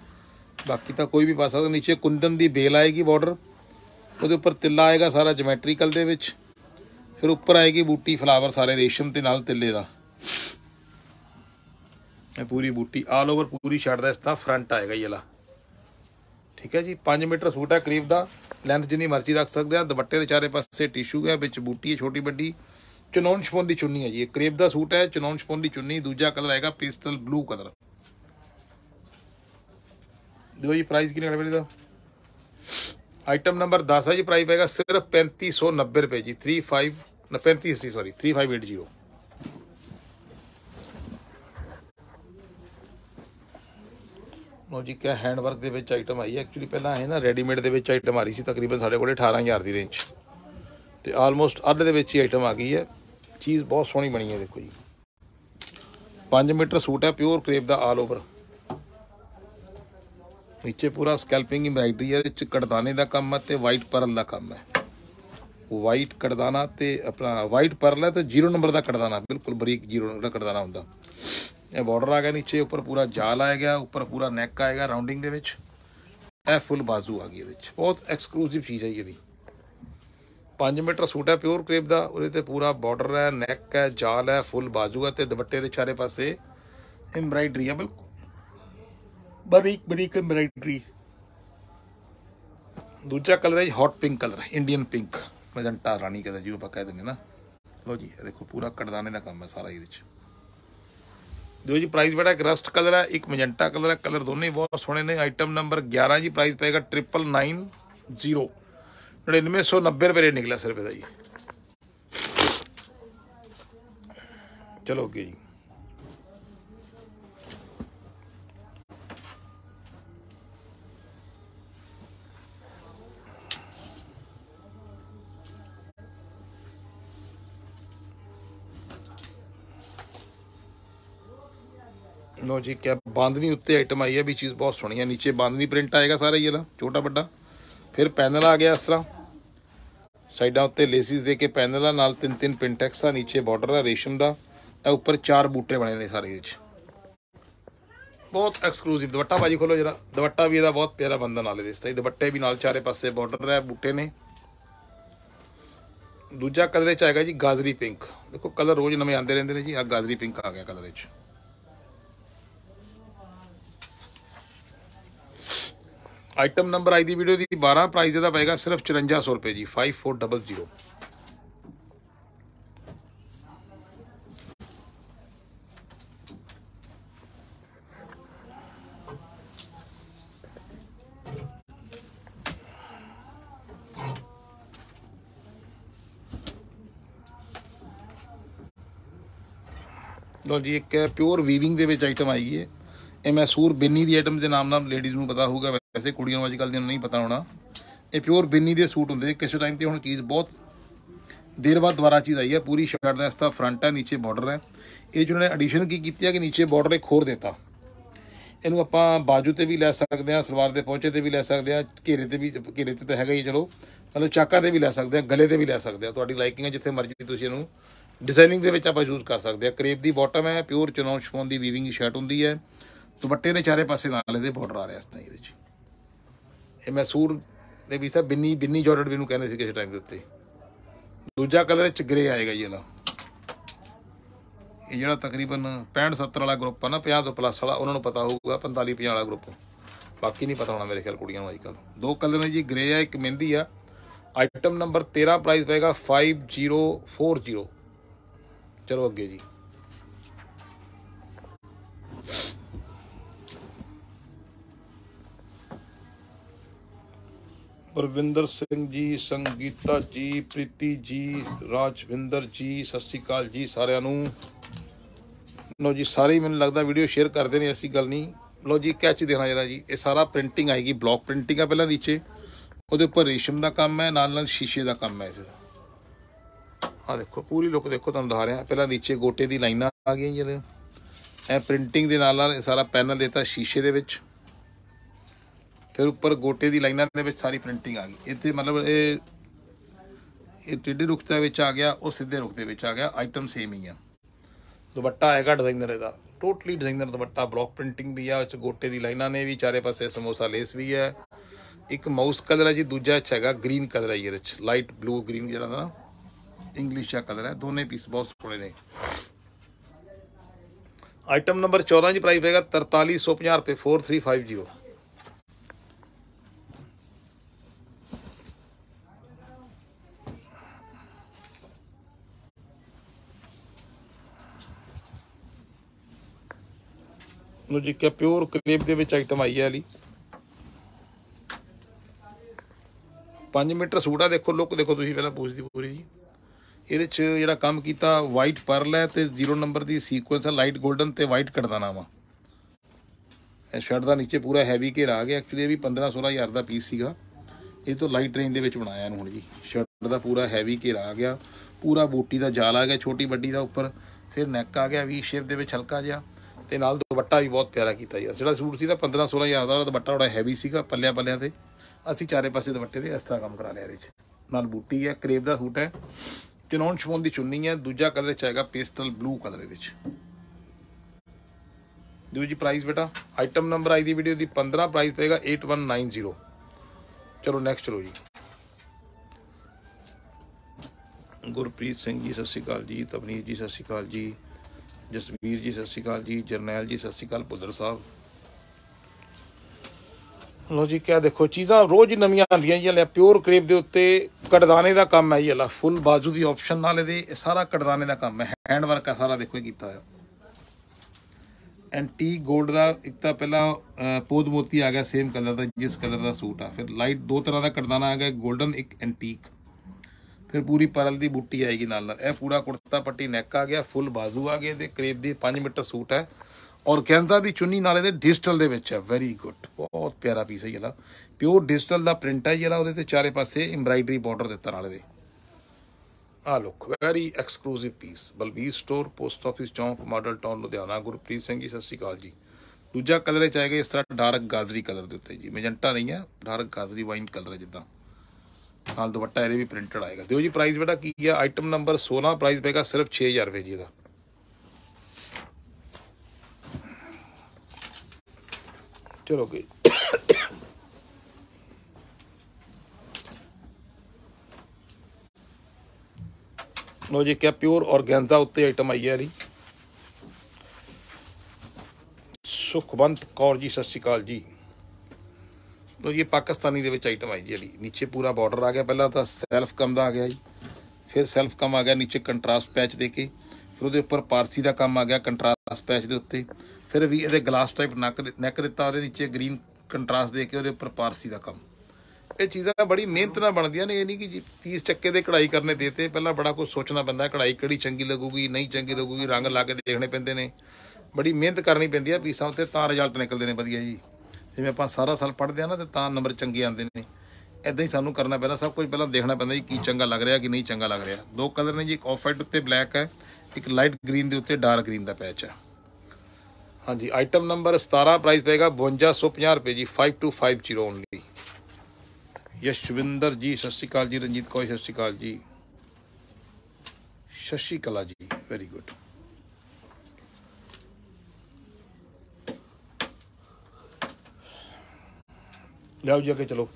ਬਾਕੀ ਤਾਂ ਕੋਈ ਵੀ ਪਾ ਸਕਦਾ। ਨੀਚੇ ਕੁੰਦਨ ਦੀ ਬੇਲ ਆਏਗੀ ਬਾਰਡਰ ਉਹਦੇ ਉੱਪਰ ਤਿੱਲਾ ਆਏਗਾ ਸਾਰਾ ਜਿਓਮੈਟ੍ਰੀਕਲ ਦੇ ਵਿੱਚ। ਫਿਰ ਉੱਪਰ ਆਏਗੀ ਬੂਟੀ ਫਲਾਵਰ ਸਾਰੇ ਰੇਸ਼ਮ ਤੇ ਨਾਲ ਤਿੱਲੇ ਦਾ। ਇਹ ਪੂਰੀ ਬੂਟੀ ਆਲ ਓਵਰ ਪੂਰੀ ਸ਼ਰਟ ਦਾ ਇਸ ਤਰ੍ਹਾਂ ਫਰੰਟ ਆਏਗਾ ਇਹ ਵਾਲਾ ਠੀਕ ਹੈ ਜੀ? 5 ਮੀਟਰ ਸੂਟ ਹੈ ਕਰੀਬ ਦਾ। ਲੈਂਥ ਜਿੰਨੀ ਮਰਜ਼ੀ ਰੱਖ ਸਕਦੇ ਆ। ਦੁਪੱਟੇ ਦੇ ਚਾਰੇ ਪਾਸੇ ਟਿਸ਼ੂ ਹੈ, ਵਿੱਚ ਬੂਟੀ ਹੈ, ਛੋਟੀ ਵੱਡੀ। ਚਨੌਨ ਸ਼ਪੋਨ ਦੀ ਚੁੰਨੀ ਹੈ ਜੀ। ਇਹ ਕਰੀਬ ਦਾ ਸੂਟ ਹੈ ਚਨੌਨ ਸ਼ਪੋਨ ਦੀ ਚੁੰਨੀ, ਦੂਜਾ ਕਲਰ ਆਏਗਾ ਪਿਸਟਲ ਬਲੂ ਕਲਰ। ਦਿਓ ਜੀ ਪ੍ਰਾਈਸ ਕਿੰਨਾ ਹੈ ਦਾ ਆਈਟਮ ਨੰਬਰ 10 ਹੈ ਜੀ ਪ੍ਰਾਈਸ ਪਏਗਾ ਸਿਰਫ 3590 ਰੁਪਏ ਜੀ। 35 ਨਾ 3580 ਸੌਰੀ 3580 ਨੋ ਜੀ, ਕਿਆ ਹੈਂਡ ਵਰਕ ਦੇ ਵਿੱਚ ਆਈਟਮ ਆਈ ਹੈ। ਐਕਚੁਅਲੀ ਪਹਿਲਾਂ ਇਹ ਨਾ ਰੈਡੀਮੇਡ ਦੇ ਵਿੱਚ ਆਈਟਮ ਆ ਰਹੀ ਸੀ, ਤਕਰੀਬਨ ਸਾਡੇ ਕੋਲੇ 18000 ਦੀ ਰੇਂਜ ਤੇ ਆਲਮੋਸਟ ਅੱਧ ਦੇ ਵਿੱਚ ਹੀ ਆਈਟਮ ਆ ਗਈ ਹੈ। ਚੀਜ਼ ਬਹੁਤ ਸੋਹਣੀ ਬਣੀ ਹੈ, ਦੇਖੋ ਜੀ। 5 ਮੀਟਰ ਸੂਟ ਹੈ ਪਿਓਰ ਕ੍ਰੇਪ ਦਾ ਆਲ ਓਵਰ ਨੀਚੇ ਪੂਰਾ ਸਕੈਲਪਿੰਗ ਐਮਬ੍ਰਾਇਡਰੀ ਹੈ, ਵਿੱਚ ਕੜਦਾਨੇ ਦਾ ਕੰਮ ਹੈ ਤੇ ਵਾਈਟ ਪਰਲ ਦਾ ਕੰਮ ਹੈ। ਵਾਈਟ ਕੜਦਾਨਾ ਤੇ ਆਪਣਾ ਵਾਈਟ ਪਰਲ ਹੈ ਤੇ 0 ਨੰਬਰ ਦਾ ਕੜਦਾਨਾ, ਬਿਲਕੁਲ ਬਰੀਕ 0 ਨੰਬਰ ਦਾ ਕੜਦਾਨਾ ਹੁੰਦਾ। ਇਹ ਬਾਰਡਰ ਆ ਗਿਆ ਨੀਚੇ, ਉੱਪਰ ਪੂਰਾ ਜਾਲ ਆਏਗਾ ਉੱਪਰ ਪੂਰਾ ਨੈਕ ਆਏਗਾ ਰਾਉਂਡਿੰਗ ਦੇ ਵਿੱਚ। ਇਹ ਫੁੱਲ ਬਾਜ਼ੂ ਆ ਗਈ ਇਹਦੇ ਵਿੱਚ। ਬਹੁਤ ਐਕਸਕਲੂਸਿਵ ਚੀਜ਼ ਹੈ ਇਹ ਵੀ 5 ਮੀਟਰ ਸੂਟ ਹੈ ਪਿਓਰ ਕ੍ਰੇਪ ਦਾ, ਉਹਦੇ ਤੇ ਪੂਰਾ ਬਾਰਡਰ ਹੈ ਨੈਕ ਹੈ, ਜਾਲ ਹੈ ਫੁੱਲ ਬਾਜ਼ੂ ਹੈ ਤੇ ਦੁਪੱਟੇ ਦੇ ਚਾਰੇ ਪਾਸੇ ਐਮਬ੍ਰਾਇਡਰੀ ਹੈ, ਬਿਲਕੁਲ। ਬਰੀਕ ਬਰੀਕ ਐਮਬ੍ਰਾਇਡਰੀ ਦੂਜਾ ਕਲਰ ਹੈ hot pink colour Indian pink magenta ਰਾਣੀ ਕਹਿੰਦੇ, ਜਿਹਨੂੰ ਆਪਾਂ ਕਹਿ ਦਿੰਦੇ ਨਾ। ਲੋ ਜੀ, ਇਹ ਦੇਖੋ, ਪੂਰਾ ਕੜਦਾਨੇ ਦਾ ਕੰਮ ਹੈ ਸਾਰਾ ਇਹਦੇ ਵਿੱਚ ਦੋ ਜੀ ਪ੍ਰਾਈਸ ਬੜਾ ਇੱਕ ਰਸਟ ਕਲਰ ਹੈ, ਇੱਕ ਮਜੰਟਾ ਕਲਰ ਹੈ ਕਲਰ ਦੋਨੇ ਬਹੁਤ ਸੋਹਣੇ ਨੇ। ਆਈਟਮ ਨੰਬਰ 11 ਜੀ ਪ੍ਰਾਈਸ ਪਏਗਾ 9990 9990 ਰੁਪਏ ਰੇਟ ਨਿਕਲਿਆ ਸਿਰਫ ਇਹਦਾ ਜੀ। ਚਲੋ ਅੱਗੇ ਜੀ। ਲੋ ਜੀ ਕਿਆ ਬਾਂਦਨੀ ਉੱਤੇ ਆਈਟਮ ਆਈ ਹੈ ਵੀ ਚੀਜ਼ ਬਹੁਤ ਸੋਹਣੀ ਹੈ। ਨੀਚੇ ਬਾਂਦਨੀ ਪ੍ਰਿੰਟ ਆਏਗਾ ਸਾਰਾ ਹੀ ਵਾਲਾ ਛੋਟਾ ਵੱਡਾ। ਫਿਰ ਪੈਨਲ ਆ ਗਿਆ ਇਸ ਤਰ੍ਹਾਂ। ਸਾਈਡਾਂ ਉੱਤੇ ਲੇਸਿਸ ਦੇ ਕੇ ਪੈਨਲ ਨਾਲ ਤਿੰਨ ਤਿੰਨ ਪਿੰਟੈਕਸ ਆ, ਨੀਚੇ ਬਾਰਡਰ ਆ, ਰੇਸ਼ਮ ਦਾ। ਇਹ ਉੱਪਰ ਚਾਰ ਬੂਟੇ ਬਣੇ ਨੇ ਸਾਰੇ ਵਿੱਚ ਬਹੁਤ ਐਕਸਕਲੂਸਿਵ ਦੁਪੱਟਾ ਬਾਜੀ ਖੋਲੋ ਜਰਾ। ਦੁਪੱਟਾ ਵੀ ਇਹਦਾ ਬਹੁਤ ਪਿਆਰਾ ਬੰਦਾ ਨਾਲ ਦੇ ਸਤਾਈ ਦੁਪੱਟੇ ਵੀ ਨਾਲ ਚਾਰੇ ਪਾਸੇ ਬਾਰਡਰ ਹੈ, ਬੂਟੇ ਨੇ। ਦੂਜਾ ਕਲਰ ਚ ਆਏਗਾ ਜੀ ਗਾਜ਼ਰੀ ਪਿੰਕ ਦੇਖੋ ਕਲਰ ਰੋਜ਼ ਨਵੇਂ ਆਉਂਦੇ ਰਹਿੰਦੇ ਨੇ ਜੀ ਆ ਗਾਜ਼ਰੀ ਪਿੰਕ ਆ ਗਿਆ ਕਲਰ ਵਿੱਚ ਆਈਟਮ ਨੰਬਰ ਆਈ ਦੀ ਵੀਡੀਓ ਦੀ 12 ਪ੍ਰਾਈਜ਼ ਦਾ ਪਏਗਾ ਸਿਰਫ 5400 ਰੁਪਏ ਜੀ 5400 ਲੋ ਜੀ, ਇੱਕ ਪਿਓਰ ਵੀਵਿੰਗ ਦੇ ਵਿੱਚ ਆਈਟਮ ਆਈ ਹੈ। ਇਹ ਮੈਸੂਰ ਬਿੰਨੀ ਦੀ ਆਈਟਮ ਦੇ ਨਾਮ ਨਾਲ ਲੇਡੀਜ਼ ਨੂੰ ਪਤਾ ਹੋਊਗਾ, ਵੈਸੇ ਕੁੜੀਆਂ ਨੂੰ ਅੱਜ ਕੱਲ੍ਹ ਦੀਆਂ ਨਹੀਂ ਪਤਾ ਹੋਣਾ। ਇਹ ਪਿਓਰ ਬਿੰਨੀ ਦੇ ਸੂਟ ਹੁੰਦੇ, ਕਿਸੇ ਟਾਈਮ ਤੇ ਹੁਣ ਚੀਜ਼ ਬਹੁਤ ਦੇਰ ਬਾਅਦ ਦੁਬਾਰਾ ਚੀਜ਼ ਆਈ ਹੈ, ਪੂਰੀ ਸ਼ਰਟ ਦਾ ਇਸ ਦਾ ਫਰੰਟ ਹੈ, ਨੀਚੇ ਬਾਰਡਰ ਹੈ। ਇਹ ਜਿਹਨਾਂ ਨੇ ਐਡੀਸ਼ਨ ਕੀ ਕੀਤੀ ਹੈ ਕਿ ਨੀਚੇ ਬਾਰਡਰ ਇੱਕ ਹੋਰ ਦਿੱਤਾ। ਇਹਨੂੰ ਆਪਾਂ ਬਾਜੂ ਤੇ ਵੀ ਲੈ ਸਕਦੇ ਹਾਂ, ਸਲਵਾਰ ਦੇ ਪਹੁੰਚੇ ਤੇ ਵੀ ਲੈ ਸਕਦੇ ਹਾਂ, ਘੇਰੇ ਤੇ ਵੀ, ਘੇਰੇ ਤੇ ਤਾਂ ਹੈਗਾ ਹੀ ਚਲੋ। ਮਤਲਬ ਚਾਕਾ ਤੇ ਵੀ ਲੈ ਸਕਦੇ ਹਾਂ, ਗਲੇ ਤੇ ਵੀ ਲੈ ਸਕਦੇ ਹਾਂ। ਤੁਹਾਡੀ ਲਾਈਕਿੰਗ ਹੈ, ਜਿੱਥੇ ਮਰਜ਼ੀ ਤੁਸੀਂ ਇਹਨੂੰ ਡਿਜ਼ਾਈਨਿੰਗ ਦੇ ਵਿੱਚ ਆਪਾਂ ਯੂਜ਼ ਕਰ ਸਕਦੇ ਹਾਂ। ਕਰੇਪ ਦੀ ਬਾਟਮ ਹੈ ਪਿਓਰ ਚਨੌਨ ਸ਼ਫੋਨ ਦੀ ਵੀਵਿੰਗ ਸ਼ਰਟ ਹੁੰਦੀ ਹੈ। ਦੁਪੱਟੇ ਦੇ ਚਾਰੇ ਪਾਸੇ ਨਾਲ ਇਹਦੇ ਬਾਰਡਰ ਆ ਰਿਹਾ ਇਸ ਤਰ੍ਹਾਂ ਇਹਦੇ 'ਚ। ਇਹ ਮੈਸੂਰ ਦੇ ਵੀ ਸਾ ਬਿੰਨੀ ਬਿੰਨੀ ਜਾਰਜਟ ਵੀ ਇਹਨੂੰ ਕਹਿੰਦੇ ਸੀ ਕਿਸੇ ਟਾਈਮ ਦੇ ਉੱਤੇ। ਦੂਜਾ ਕਲਰ ਚ ਗ੍ਰੇ ਆਏਗਾ ਜੀ ਇਹਦਾ। ਇਹ ਜਿਹੜਾ ਤਕਰੀਬਨ 65 70 ਵਾਲਾ ਗਰੁੱਪ ਆ ਨਾ 50 ਤੋਂ ਪਲੱਸ ਵਾਲਾ, ਉਹਨਾਂ ਨੂੰ ਪਤਾ ਹੋਊਗਾ 45 50 ਵਾਲਾ ਗਰੁੱਪ ਬਾਕੀ ਨਹੀਂ ਪਤਾ ਹੋਣਾ ਮੇਰੇ ਖਿਆਲ ਕੁੜੀਆਂ ਨੂੰ ਅੱਜ ਕੱਲ ਦੋ ਕਲਰ ਨੇ ਜੀ ਗ੍ਰੇ ਆ, ਇੱਕ ਮਹਿੰਦੀ ਆ। ਆਈਟਮ ਨੰਬਰ 13 ਪ੍ਰਾਈਸ ਪਏਗਾ 5040 ਚਲੋ ਅੱਗੇ ਜੀ। ਪਰਵਿੰਦਰ ਸਿੰਘ ਜੀ, ਸੰਗੀਤਾ ਜੀ, ਪ੍ਰੀਤੀ ਜੀ, ਰਾਜਵਿੰਦਰ ਜੀ, ਸਤਿ ਸ਼੍ਰੀ ਅਕਾਲ ਜੀ ਸਾਰਿਆਂ ਨੂੰ। ਲੋ ਜੀ, ਸਾਰੇ ਮੈਨੂੰ ਲੱਗਦਾ ਵੀਡੀਓ ਸ਼ੇਅਰ ਕਰਦੇ ਨੇ, ਐਸੀ ਗੱਲ ਨਹੀਂ। ਲੋ ਜੀ ਕੈਚ ਦੇਣਾ ਜਰਾ ਜੀ, ਇਹ ਸਾਰਾ ਪ੍ਰਿੰਟਿੰਗ ਆਏਗੀ ਬਲੌਕ ਪ੍ਰਿੰਟਿੰਗ ਆ ਪਹਿਲਾਂ ਨੀਚੇ। ਉਹਦੇ ਉੱਪਰ ਰੇਸ਼ਮ ਦਾ ਕੰਮ ਹੈ, ਨਾਲ ਨਾਲ ਸ਼ੀਸ਼ੇ ਦਾ ਕੰਮ ਹੈ ਇਸ ਆ ਦੇਖੋ, ਪੂਰੀ ਲੁੱਕ ਦੇਖੋ, ਤੁਹਾਨੂੰ ਦਿਖਾ ਰਿਹਾ। ਪਹਿਲਾਂ ਨੀਚੇ ਗੋਟੇ ਦੀ ਲਾਈਨਾਂ ਆ ਗਈਆਂ ਜਿਹੜੇ ਇਹ ਪ੍ਰਿੰਟਿੰਗ ਦੇ ਨਾਲ ਨਾਲ ਇਹ ਸਾਰਾ ਪੈਨਲ ਦਿੱਤਾ ਸ਼ੀਸ਼ੇ ਦੇ ਵਿੱਚ। ਫਿਰ ਉੱਪਰ ਗੋਟੇ ਦੀ ਲਾਈਨਾਂ ਦੇ ਵਿੱਚ ਸਾਰੀ ਪ੍ਰਿੰਟਿੰਗ ਆ ਗਈ। ਇੱਥੇ ਮਤਲਬ ਇਹ ਇਹ ਟੇਢੇ ਰੁਖ ਦੇ ਵਿੱਚ ਆ ਗਿਆ, ਉਹ ਸਿੱਧੇ ਰੁਖ ਦੇ ਵਿੱਚ ਆ ਗਿਆ ਆਈਟਮ ਸੇਮ ਹੀ ਆ। ਦੁਪੱਟਾ ਆਏਗਾ ਡਿਜ਼ਾਈਨਰ ਇਹਦਾ ਟੋਟਲੀ ਡਿਜ਼ਾਈਨਰ ਦੁਪੱਟਾ ਬਲੌਕ ਪ੍ਰਿੰਟਿੰਗ ਵੀ ਆ, ਉਹ 'ਚ ਗੋਟੇ ਦੀ ਲਾਈਨਾਂ ਨੇ ਵੀ, ਚਾਰੇ ਪਾਸੇ ਸਮੋਸਾ ਲੇਸ ਵੀ ਹੈ ਇੱਕ ਮਾਊਸ ਕਲਰ ਹੈ ਜੀ, ਦੂਜਾ ਚ ਹੈਗਾ ਗ੍ਰੀਨ ਕਲਰ ਹੈ ਇਹਦੇ ਚ ਲਾਈਟ ਬਲੂ ਗ੍ਰੀਨ ਜਿਹੜਾ ਨਾ ਇੰਗਲਿਸ਼ ਦਾ ਕਲਰ ਹੈ ਦੋਨੇ ਪੀਸ ਬਹੁਤ ਸੋਹਣੇ ਨੇ। ਆਈਟਮ ਨੰਬਰ 14 ਜੀ ਪ੍ਰਾਈਸ ਹੋਏਗਾ 4350 ਰੁਪਏ 4350 ਲੋ ਜੀ ਕਿ ਪਿਓਰ ਕ੍ਰੇਪ ਦੇ ਵਿੱਚ ਆਈਟਮ ਆਈ ਹੈ ਵਾਲੀ। 5 ਮੀਟਰ ਸੂਟ ਆ, ਦੇਖੋ ਲੁੱਕ ਦੇਖੋ ਤੁਸੀਂ, ਪਹਿਲਾਂ ਪੁੱਛਦੀ ਪੂਰੀ ਜੀ। ਇਹਦੇ ਚ ਜਿਹੜਾ ਕੰਮ ਕੀਤਾ ਵਾਈਟ ਪਰਲ ਹੈ ਤੇ 0 ਨੰਬਰ ਦੀ ਸੀਕੁਐਂਸ ਹੈ ਲਾਈਟ 골ਡਨ ਤੇ ਵਾਈਟ ਕਟਦਾਨਾ ਵਾ ਇਹ ਸ਼ਰਟ ਦਾ ਨੀਚੇ ਪੂਰਾ ਹੈਵੀ ਘੇਰਾ ਆ ਗਿਆ। ਐਕਚੁਅਲੀ ਇਹ ਵੀ 15 16000 ਦਾ ਪੀਸ ਸੀਗਾ। ਇਹ ਤੋਂ ਲਾਈਟ ਰੇਂਜ ਦੇ ਵਿੱਚ ਬਣਾਇਆ ਇਹਨੂੰ ਹੁਣ ਜੀ। ਸ਼ਰਟ ਦਾ ਪੂਰਾ ਹੈਵੀ ਘੇਰਾ ਆ ਗਿਆ। ਪੂਰਾ ਬੂਟੀ ਦਾ ਜਾਲ ਆ ਗਿਆ, ਛੋਟੀ ਵੱਡੀ ਦਾ ਉੱਪਰ। ਫਿਰ ਨੈਕ ਆ ਗਿਆ, ਵੀ ਸ਼ੇਪ ਦੇ ਵਿੱਚ ਹਲਕਾ ਜਿਹਾ। ਤੇ ਨਾਲ ਦੁਪੱਟਾ ਵੀ ਬਹੁਤ ਪਿਆਰਾ ਕੀਤਾ ਜੀ। ਜਿਹੜਾ ਸੂਟ ਸੀ ਤਾਂ 15 16000 ਦਾ ਦੁਪੱਟਾ ਬੜਾ ਹੈਵੀ ਸੀਗਾ ਪੱਲਿਆਂ ਪੱਲਿਆਂ ਤੇ। ਅਸੀਂ ਚਾਰੇ ਪਾਸੇ ਦੁਪੱਟੇ ਦੇ ਇਸ ਕੰਮ ਕਰਾ ਲਿਆ ਇਹਦੇ ਵਿੱਚ ਨਾਲ ਬੂਟੀ ਹੈ, ਕਰੇਪ ਦਾ ਸੂਟ ਹੈ। ਚਨੌਨ ਸ਼ਮੋਨ ਦੀ ਚੁੰਨੀ ਹੈ, ਦੂਜਾ ਕਲਰ ਚ ਆਏਗਾ ਪੇਸਟਲ ਬਲੂ ਕਲਰ ਦੇ ਵਿੱਚ ਦਿਓ ਜੀ ਪ੍ਰਾਈਸ ਬੇਟਾ ਆਈਟਮ ਨੰਬਰ ਆਈ ਦੀ ਵੀਡੀਓ ਦੀ 15 ਪ੍ਰਾਈਸ ਪਏਗਾ 8190 ਚਲੋ ਨੈਕਸਟ ਚਲੋ ਜੀ। ਗੁਰਪ੍ਰੀਤ ਸਿੰਘ ਜੀ, ਸਤਿ ਸ਼੍ਰੀ ਅਕਾਲ ਜੀ, ਤਵਨੀਤ ਜੀ, ਸਤਿ ਸ਼੍ਰੀ ਅਕਾਲ ਜੀ। ਜਸਵੀਰ ਜੀ, ਸਤਿ ਸ਼੍ਰੀ ਅਕਾਲ ਜੀ, ਜਰਨੈਲ ਜੀ, ਸਤਿ ਸ਼੍ਰੀ ਅਕਾਲ ਪੁੱਦਰ ਸਾਹਿਬ। ਲੋ ਜੀ, ਕਿਆ ਦੇਖੋ, ਚੀਜ਼ਾਂ ਰੋਜ਼ ਹੀ ਨਵੀਆਂ ਆਉਂਦੀਆਂ ਜੀ ਲੈ ਪਿਓਰ ਕ੍ਰੇਪ ਦੇ ਉੱਤੇ ਕੜਦਾਨੇ ਦਾ ਕੰਮ ਹੈ ਜੀ ਲੈ ਫੁੱਲ ਬਾਜੂ ਦੀ ਆਪਸ਼ਨ ਨਾਲ ਇਹਦੇ, ਇਹ ਸਾਰਾ ਕੜਦਾਨੇ ਦਾ ਕੰਮ ਹੈ ਹੈਂਡ ਵਰਕ ਆ ਸਾਰਾ ਦੇਖੋ ਇਹ ਕੀਤਾ ਹੋਇਆ। ਐਂਟੀਕ 골ਡ ਦਾ ਇੱਕ ਤਾਂ ਪਹਿਲਾਂ ਪੋਦ ਮੋਤੀ ਆ ਗਿਆ ਸੇਮ ਕਲਰ ਦਾ, ਜਿਸ ਕਲਰ ਦਾ ਸੂਟ ਆ। ਫਿਰ ਲਾਈਟ ਦੋ ਤਰ੍ਹਾਂ ਦਾ ਕੜਦਾਨਾ ਆ ਗਿਆ 골ਡਨ ਇੱਕ ਐਂਟੀਕ ਫਿਰ ਪੂਰੀ ਪਰਲ ਦੀ ਬੂਟੀ ਆਏਗੀ ਨਾਲ ਨਾਲ। ਇਹ ਪੂਰਾ ਕੁੜਤਾ ਪੱਟੀ ਨੈਕ ਆ ਗਿਆ ਫੁੱਲ ਬਾਜ਼ੂ ਆ ਗਏ ਤੇ ਕ੍ਰੇਪ ਦੀ 5 ਮੀਟਰ ਸੂਟ ਹੈ। ਔਰ ਗੈਂਜ਼ਾ ਦੀ ਚੁੰਨੀ ਨਾਲੇ ਦੇ ਡਿਜੀਟਲ ਦੇ ਵਿੱਚ ਹੈ। ਵੈਰੀ ਗੁੱਡ ਬਹੁਤ ਪਿਆਰਾ ਪੀਸ ਹੈ ਜਿਹੜਾ ਪਿਓਰ ਡਿਜੀਟਲ ਦਾ ਪ੍ਰਿੰਟ ਹੈ ਜਿਹੜਾ ਉਹਦੇ ਤੇ ਚਾਰੇ ਪਾਸੇ ਐਮਬ੍ਰਾਇਡਰੀ ਬਾਰਡਰ ਦਿੱਤਾ ਨਾਲੇ ਦੇ ਆ look very exclusive piece Balbir store post office ਚੌਂਕ ਮਾਡਲ ਟਾਊਨ ਲੁਧਿਆਣਾ। ਗੁਰਪ੍ਰੀਤ ਸਿੰਘ ਜੀ, ਸਤਿ ਸ਼੍ਰੀ ਅਕਾਲ ਜੀ। ਦੂਜਾ ਕਲਰ ਇਹ ਚਾਹੇਗਾ ਇਸ ਤਰ੍ਹਾਂ ਡਾਰਕ ਗਾਜ਼ਰੀ ਕਲਰ ਦੇ ਉੱਤੇ ਜੀ। ਮੈਜੈਂਟਾ ਨਹੀਂ ਹੈ ਡਾਰਕ ਗਾਜ਼ਰੀ ਵਾਈਨ ਕਲਰ ਹੈ ਜਿੱਦਾਂ। ਨਾਲ ਦੁਪੱਟਾ ਇਹਦੇ ਵੀ ਪ੍ਰਿੰਟਡ ਆਏਗਾ। ਦਿਓ ਜੀ ਪ੍ਰਾਈਸ ਬੇਟਾ ਕੀ ਹੈ ਆਈਟਮ ਨੰਬਰ 16 ਪ੍ਰਾਈਸ ਪਏਗਾ ਸਿਰਫ 6000 ਰੁਪਏ ਜੀ ਇਹਦਾ। ਚਲੋ ਗਈ ਲੋ ਜੀ ਕਿਆ ਪਿਓਰ ਔਰਗੈਂਜ਼ਾ ਉੱਤੇ ਆਈਟਮ ਆਈ ਹੈ ਜੀ ਸੁਖਵੰਤ ਕੌਰ ਜੀ, ਸਤਿ ਸ਼੍ਰੀ ਅਕਾਲ ਜੀ। ਲੋ ਜੀ ਪਾਕਿਸਤਾਨੀ ਦੇ ਵਿੱਚ ਆਈਟਮ ਆਈ ਜੀ ਅਲੀ ਨੀਚੇ ਪੂਰਾ ਬਾਰਡਰ ਆ ਗਿਆ। ਪਹਿਲਾਂ ਤਾਂ ਸੈਲਫ ਕਮ ਦਾ ਆ ਗਿਆ ਜੀ। ਫਿਰ ਸੈਲਫ ਕਮ ਆ ਗਿਆ, ਨੀਚੇ ਕੰਟਰਾਸਟ ਪੈਚ ਦੇ ਕੇ। ਫਿਰ ਉਹਦੇ ਉੱਪਰ ਪਾਰਸੀ ਦਾ ਕੰਮ ਆ ਗਿਆ ਕੰਟਰਾਸਟ ਪੈਚ ਦੇ ਉੱਤੇ। ਫਿਰ ਵੀ ਇਹਦੇ ਗਲਾਸ ਟਾਈਪ ਨੈਕ ਨੈਕ ਦਿੱਤਾ, ਉਹਦੇ ਨੀਚੇ ਗ੍ਰੀਨ ਕੰਟਰਾਸਟ ਦੇ ਕੇ ਉਹਦੇ ਉੱਪਰ ਪਾਰਸੀ ਦਾ ਕੰਮ। ਇਹ ਚੀਜ਼ਾਂ ਬੜੀ ਮਿਹਨਤ ਨਾਲ ਬਣਦੀਆਂ ਨੇ, ਇਹ ਨਹੀਂ ਕਿ ਜੀ ਪੀਸ ਚੱਕੇ ਦੇ ਕਢਾਈ ਕਰਨੇ ਦੇਤੇ। ਪਹਿਲਾਂ ਬੜਾ ਕੁਝ ਸੋਚਣਾ ਪੈਂਦਾ, ਕਢਾਈ ਕਿਹੜੀ ਚੰਗੀ ਲੱਗੂਗੀ, ਨਹੀਂ ਚੰਗੀ ਲੱਗੂਗੀ, ਰੰਗ ਲਾ ਕੇ ਦੇਖਣੇ ਪੈਂਦੇ ਨੇ। ਬੜੀ ਮਿਹਨਤ ਕਰਨੀ ਪੈਂਦੀ ਆ ਪੀਸਾਂ ਉੱਤੇ, ਤਾਂ ਰਿਜ਼ਲਟ ਨਿਕਲਦੇ ਨੇ ਵਧੀਆ ਜੀ। ਜਿਵੇਂ ਆਪਾਂ ਸਾਰਾ ਸਾਲ ਪੜ੍ਹਦੇ ਆ ਨਾ ਤੇ ਤਾਂ ਨੰਬਰ ਚੰਗੇ ਆਉਂਦੇ ਨੇ। ਇਦਾਂ ਹੀ ਸਾਨੂੰ ਕਰਨਾ ਪੈਂਦਾ, ਸਭ ਕੁਝ ਪਹਿਲਾਂ ਦੇਖਣਾ ਪੈਂਦਾ ਜੀ ਕੀ ਚੰਗਾ ਲੱਗ ਰਿਹਾ ਕਿ ਨਹੀਂ ਚੰਗਾ ਲੱਗ ਰਿਹਾ। ਦੋ ਕਲਰ ਨੇ ਜੀ, ਇੱਕ ਆਫ ਵਾਈਟ ਉੱਤੇ ਬਲੈਕ ਹੈ, ਇੱਕ ਲਾਈਟ ਗ੍ਰੀਨ ਦੇ ਉੱਤੇ ਡਾਰਕ ਗ੍ਰੀਨ ਦਾ ਪੈਚ ਹੈ। ਹਾਂਜੀ ਆਈਟਮ ਨੰਬਰ 17 ਪ੍ਰਾਈਸ ਪਏਗਾ 5250 ਰੁਪਏ ਜੀ 5250 ਓਨਲੀ ਯਸ਼ਵਿੰਦਰ ਜੀ, ਸਤਿ ਸ਼੍ਰੀ ਅਕਾਲ ਜੀ, ਰਣਜੀਤ ਕੌਰ ਸਤਿ ਸ਼੍ਰੀ ਅਕਾਲ ਜੀ। ਸਤਿ ਸ਼੍ਰੀ ਅਕਾਲ ਜੀ ਵੈਰੀ ਗੁੱਡ ਲਿਆਓ ਜੀ ਅੱਗੇ ਚਲੋ।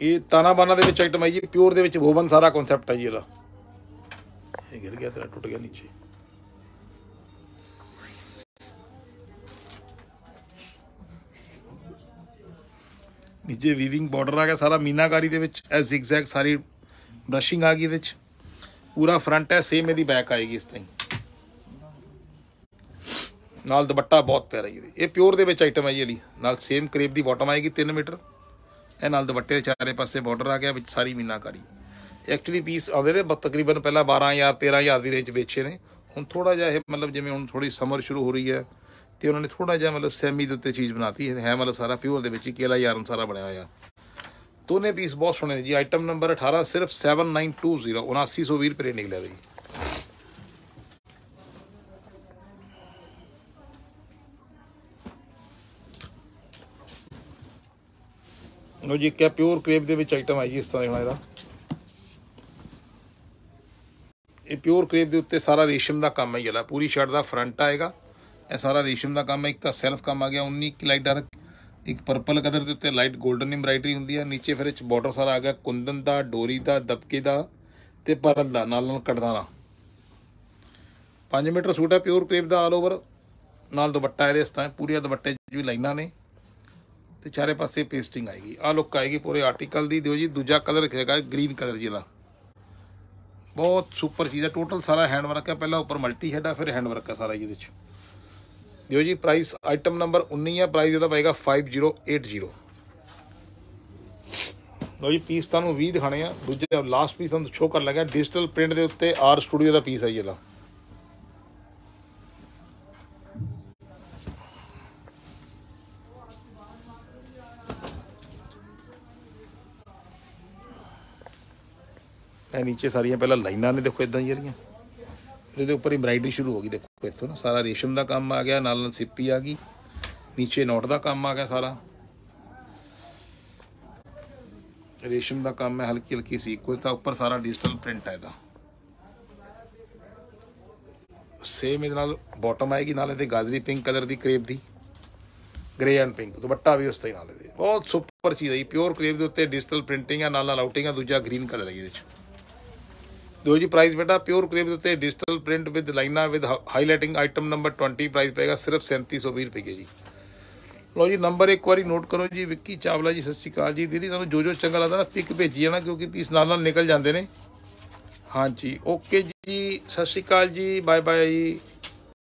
ਇਹ ਤਾਨਾ ਬਾਨਾ ਦੇ ਵਿੱਚ ਆਈਟਮ ਹੈ ਜੀ ਪਿਓਰ ਦੇ ਵਿੱਚ ਵੋਵਨ ਸਾਰਾ ਕਨਸੈਪਟ ਹੈ ਜੀ ਇਹਦਾ। ਇਹ ਗਿਰ ਗਿਆ ਤੇਰਾ, ਟੁੱਟ ਗਿਆ ਨੀਚੇ। ਨੀਚੇ ਵੀਵਿੰਗ ਬਾਰਡਰ ਆ ਗਿਆ, ਸਾਰਾ ਮੀਨਾਕਾਰੀ ਦੇ ਵਿੱਚ ਐ ਜ਼ਿਗਜ਼ੈਗ ਸਾਰੀ ਬ੍ਰਸ਼ਿੰਗ ਆ ਗਈ ਇਹਦੇ ਵਿੱਚ। ਪੂਰਾ ਫਰੰਟ ਹੈ ਸੇਮ ਇਹਦੀ ਬੈਕ ਆਏਗੀ ਇਸ ਤਰ੍ਹਾਂ ਹੀ। ਨਾਲ ਦੁਪੱਟਾ ਬਹੁਤ ਪਿਆਰਾ ਜੀ। ਇਹ ਪਿਓਰ ਦੇ ਵਿੱਚ ਆਈਟਮ ਹੈ ਜੀ ਇਹਦੀ। ਨਾਲ ਸੇਮ ਕਰੇਪ ਦੀ ਬਾਟਮ ਆਏਗੀ 3 ਮੀਟਰ। ਇਹ ਨਾਲ ਦੁਪੱਟੇ ਦੇ ਚਾਰੇ ਪਾਸੇ ਬਾਰਡਰ ਆ ਗਿਆ, ਵਿੱਚ ਸਾਰੀ ਮੀਨਾਕਾਰੀ। ਐਕਚੁਅਲੀ ਪੀਸ ਆਉਂਦੇ ਨੇ ਤਕਰੀਬਨ ਪਹਿਲਾਂ 12000 13000 ਦੀ ਰੇਂਜ ਵੇਚੇ ਨੇ। ਹੁਣ ਥੋੜਾ ਜਿਹਾ ਇਹ ਮਤਲਬ ਜਿਵੇਂ ਹੁਣ ਥੋੜੀ ਸਮਰ ਸ਼ੁਰੂ ਹੋ ਰਹੀ ਹੈ, ਤੇ ਉਹਨਾਂ ਨੇ ਥੋੜਾ ਜਿਹਾ ਮਤਲਬ ਸੈਮੀ ਦੇ ਉੱਤੇ ਚੀਜ਼ ਬਣਾਤੀ ਹੈ। ਮਤਲਬ ਸਾਰਾ ਪਿਓਰ ਦੇ ਵਿੱਚ ਹੀ ਕੇਲਾ ਯਾਰਨ ਸਾਰਾ ਬਣਿਆ ਹੋਇਆ। ਦੋਨੇ ਪੀਸ ਬਹੁਤ ਸੋਹਣੇ ਨੇ ਜੀ ਆਈਟਮ ਨੰਬਰ 18 ਸਿਰਫ 7920 7920 ਰੁਪਏ ਨਿਕਲਿਆ ਜੀ ਲੋ ਜੀ ਕਿਆ ਪਿਓਰ ਕ੍ਰੇਪ ਦੇ ਵਿੱਚ ਆਈਟਮ ਆਈ ਜੀ ਇਸ ਤਰ੍ਹਾਂ ਦਾ ਇਹਦਾ ਇਹ ਪਿਓਰ ਕ੍ਰੇਪ ਦੇ ਉੱਤੇ ਸਾਰਾ ਰੇਸ਼ਮ ਦਾ ਕੰਮ ਹੈ ਜਿਹੜਾ ਪੂਰੀ ਸ਼ਰਟ ਦਾ ਫਰੰਟ ਆਏਗਾ ਇਹ ਸਾਰਾ ਰੇਸ਼ਮ ਦਾ ਕੰਮ ਹੈ ਇੱਕ ਤਾਂ ਸੈਲਫ ਕੰਮ ਆ ਗਿਆ 19 ਕਿ ਇੱਕ ਪਰਪਲ ਕਲਰ ਦੇ ਉੱਤੇ ਲਾਈਟ 골ਡਨ ਐਮਬ੍ਰਾਇਡਰੀ ਹੁੰਦੀ ਹੈ ਨੀਚੇ ਫਿਰ ਇਹ ਚ ਬਾਰਡਰ ਸਾਰਾ ਆ ਗਿਆ, ਕੁੰਦਨ ਦਾ, ਡੋਰੀ ਦਾ, ਦਬਕੇ ਦਾ ਤੇ ਪਰਲ ਦਾ, ਨਾਲ ਨਾਲ ਕਟਦਾ ਦਾ। 5 ਮੀਟਰ ਸੂਟ ਹੈ ਪਿਓਰ ਕ੍ਰੇਪ ਦਾ ਆਲ ਓਵਰ ਨਾਲ ਦੁਪੱਟਾ ਇਹਦੇ ਇਸ ਤਰ੍ਹਾਂ, ਪੂਰੀਆਂ ਦੁਪੱਟੇ 'ਚ ਵੀ ਲਾਈਨਾਂ ਨੇ। ਤੇ ਚਾਰੇ ਪਾਸੇ ਪੇਸਟਿੰਗ ਆਏਗੀ। ਆ ਲੁੱਕ ਆਏਗੀ ਪੂਰੇ ਆਰਟੀਕਲ ਦੀ, ਦਿਓ ਜੀ, ਦੂਜਾ ਕਲਰ ਹੈਗਾ ਗ੍ਰੀਨ ਕਲਰ ਜਿਹੜਾ ਬਹੁਤ ਸੁਪਰ ਚੀਜ਼ ਹੈ ਟੋਟਲ ਸਾਰਾ ਹੈਂਡ ਵਰਕ ਹੈ ਪਹਿਲਾਂ ਉੱਪਰ ਮਲਟੀ ਹੈਡ ਆ, ਫਿਰ ਹੈਂਡ ਵਰਕ ਹੈ ਸਾਰਾ ਇਹਦੇ 'ਚ। ਦਿਓ ਜੀ ਪ੍ਰਾਈਸ ਆਈਟਮ ਨੰਬਰ 19 ਹੈ ਪ੍ਰਾਈਸ ਇਹਦਾ ਪਏਗਾ 5080 ਲੋ ਜੀ ਪੀਸ ਤੁਹਾਨੂੰ 20 ਦਿਖਾਣੇ ਆ। ਦੂਜੇ ਲਾਸਟ ਪੀਸ ਤੁਹਾਨੂੰ ਸ਼ੋ ਕਰ ਲੱਗਾ ਡਿਜੀਟਲ ਪ੍ਰਿੰਟ ਦੇ ਉੱਤੇ ਆਰ ਸਟੂਡੀਓ ਦਾ ਪੀਸ ਹੈ ਜੀ ਇਹਦਾ। ਇਹ ਨੀਚੇ ਸਾਰੀਆਂ ਪਹਿਲਾਂ ਲਾਈਨਾਂ ਨੇ, ਦੇਖੋ ਇਦਾਂ ਜਿਹੜੀਆਂ। ਫਿਰ ਇਹਦੇ ਉੱਪਰ ਐਮਬ੍ਰਾਇਡਰੀ ਸ਼ੁਰੂ ਹੋ ਗਈ, ਦੇਖੋ। ਇੱਥੋਂ ਨਾ ਸਾਰਾ ਰੇਸ਼ਮ ਦਾ ਕੰਮ ਆ ਗਿਆ, ਨਾਲ ਨਾਲ ਸਿੱਪੀ ਆ ਗਈ, ਨੀਚੇ ਨੋਟ ਦਾ ਕੰਮ ਆ ਗਿਆ ਸਾਰਾ। ਰੇਸ਼ਮ ਦਾ ਕੰਮ ਹੈ ਹਲਕੀ ਹਲਕੀ ਸੀਕੁਐਂਸ ਦਾ, ਉੱਪਰ ਸਾਰਾ ਡਿਜੀਟਲ ਪ੍ਰਿੰਟ ਹੈ ਇਹਦਾ। ਸੇਮ ਇਹਦੇ ਨਾਲ ਬਾਟਮ ਆਏਗੀ, ਨਾਲ ਇਹਦੇ ਗਾਜਰੀ ਪਿੰਕ ਕਲਰ ਦੀ ਕਰੇਪ ਦੀ ਗ੍ਰੇ ਐਂਡ ਪਿੰਕ ਦੁਪੱਟਾ ਵੀ ਉਸ ਤੇ ਨਾਲ ਇਹਦੇ। ਬਹੁਤ ਸੁਪਰ ਚੀਜ਼ ਹੈ ਪਿਓਰ ਕਰੇਪ ਦੇ ਉੱਤੇ ਡਿਜੀਟਲ ਪ੍ਰਿੰਟਿੰਗ ਹੈ ਨਾਲ ਨਾਲ ਆਊਟਿੰਗ ਹੈ ਦੂਜਾ ਗ੍ਰੀਨ ਕਲਰ ਹੈ ਇਹਦੇ ਵਿੱਚ ਦੋ ਜੀ ਪ੍ਰਾਈਸ ਬੇਟਾ ਪਿਓਰ ਕਰੇਬ ਦੇ ਉੱਤੇ ਡਿਜੀਟਲ ਪ੍ਰਿੰਟ ਵਿਦ ਲਾਈਨਾਂ with highlighting item number 20 price ਪਏਗਾ, ਸਿਰਫ 3720 ਰੁਪਏ ਜੀ। ਲਓ ਜੀ ਨੰਬਰ ਇੱਕ ਵਾਰੀ ਨੋਟ ਕਰੋ ਜੀ, ਵਿੱਕੀ ਚਾਵਲਾ ਜੀ, ਸਤਿ ਸ਼੍ਰੀ ਅਕਾਲ ਜੀ। ਦੀਦੀ, ਤੁਹਾਨੂੰ ਜੋ ਜੋ ਚੰਗਾ ਲੱਗਦਾ ਨਾ ਪਿਕ ਭੇਜੀ ਜਾਣਾ, ਕਿਉਂਕਿ ਪੀਸ ਨਾਲ ਨਾਲ ਨਿਕਲ ਜਾਂਦੇ ਨੇ। ਹਾਂਜੀ ਓਕੇ ਜੀ, ਸਤਿ ਸ਼੍ਰੀ ਅਕਾਲ ਜੀ ਬਾਏ ਬਾਏ ਜੀ।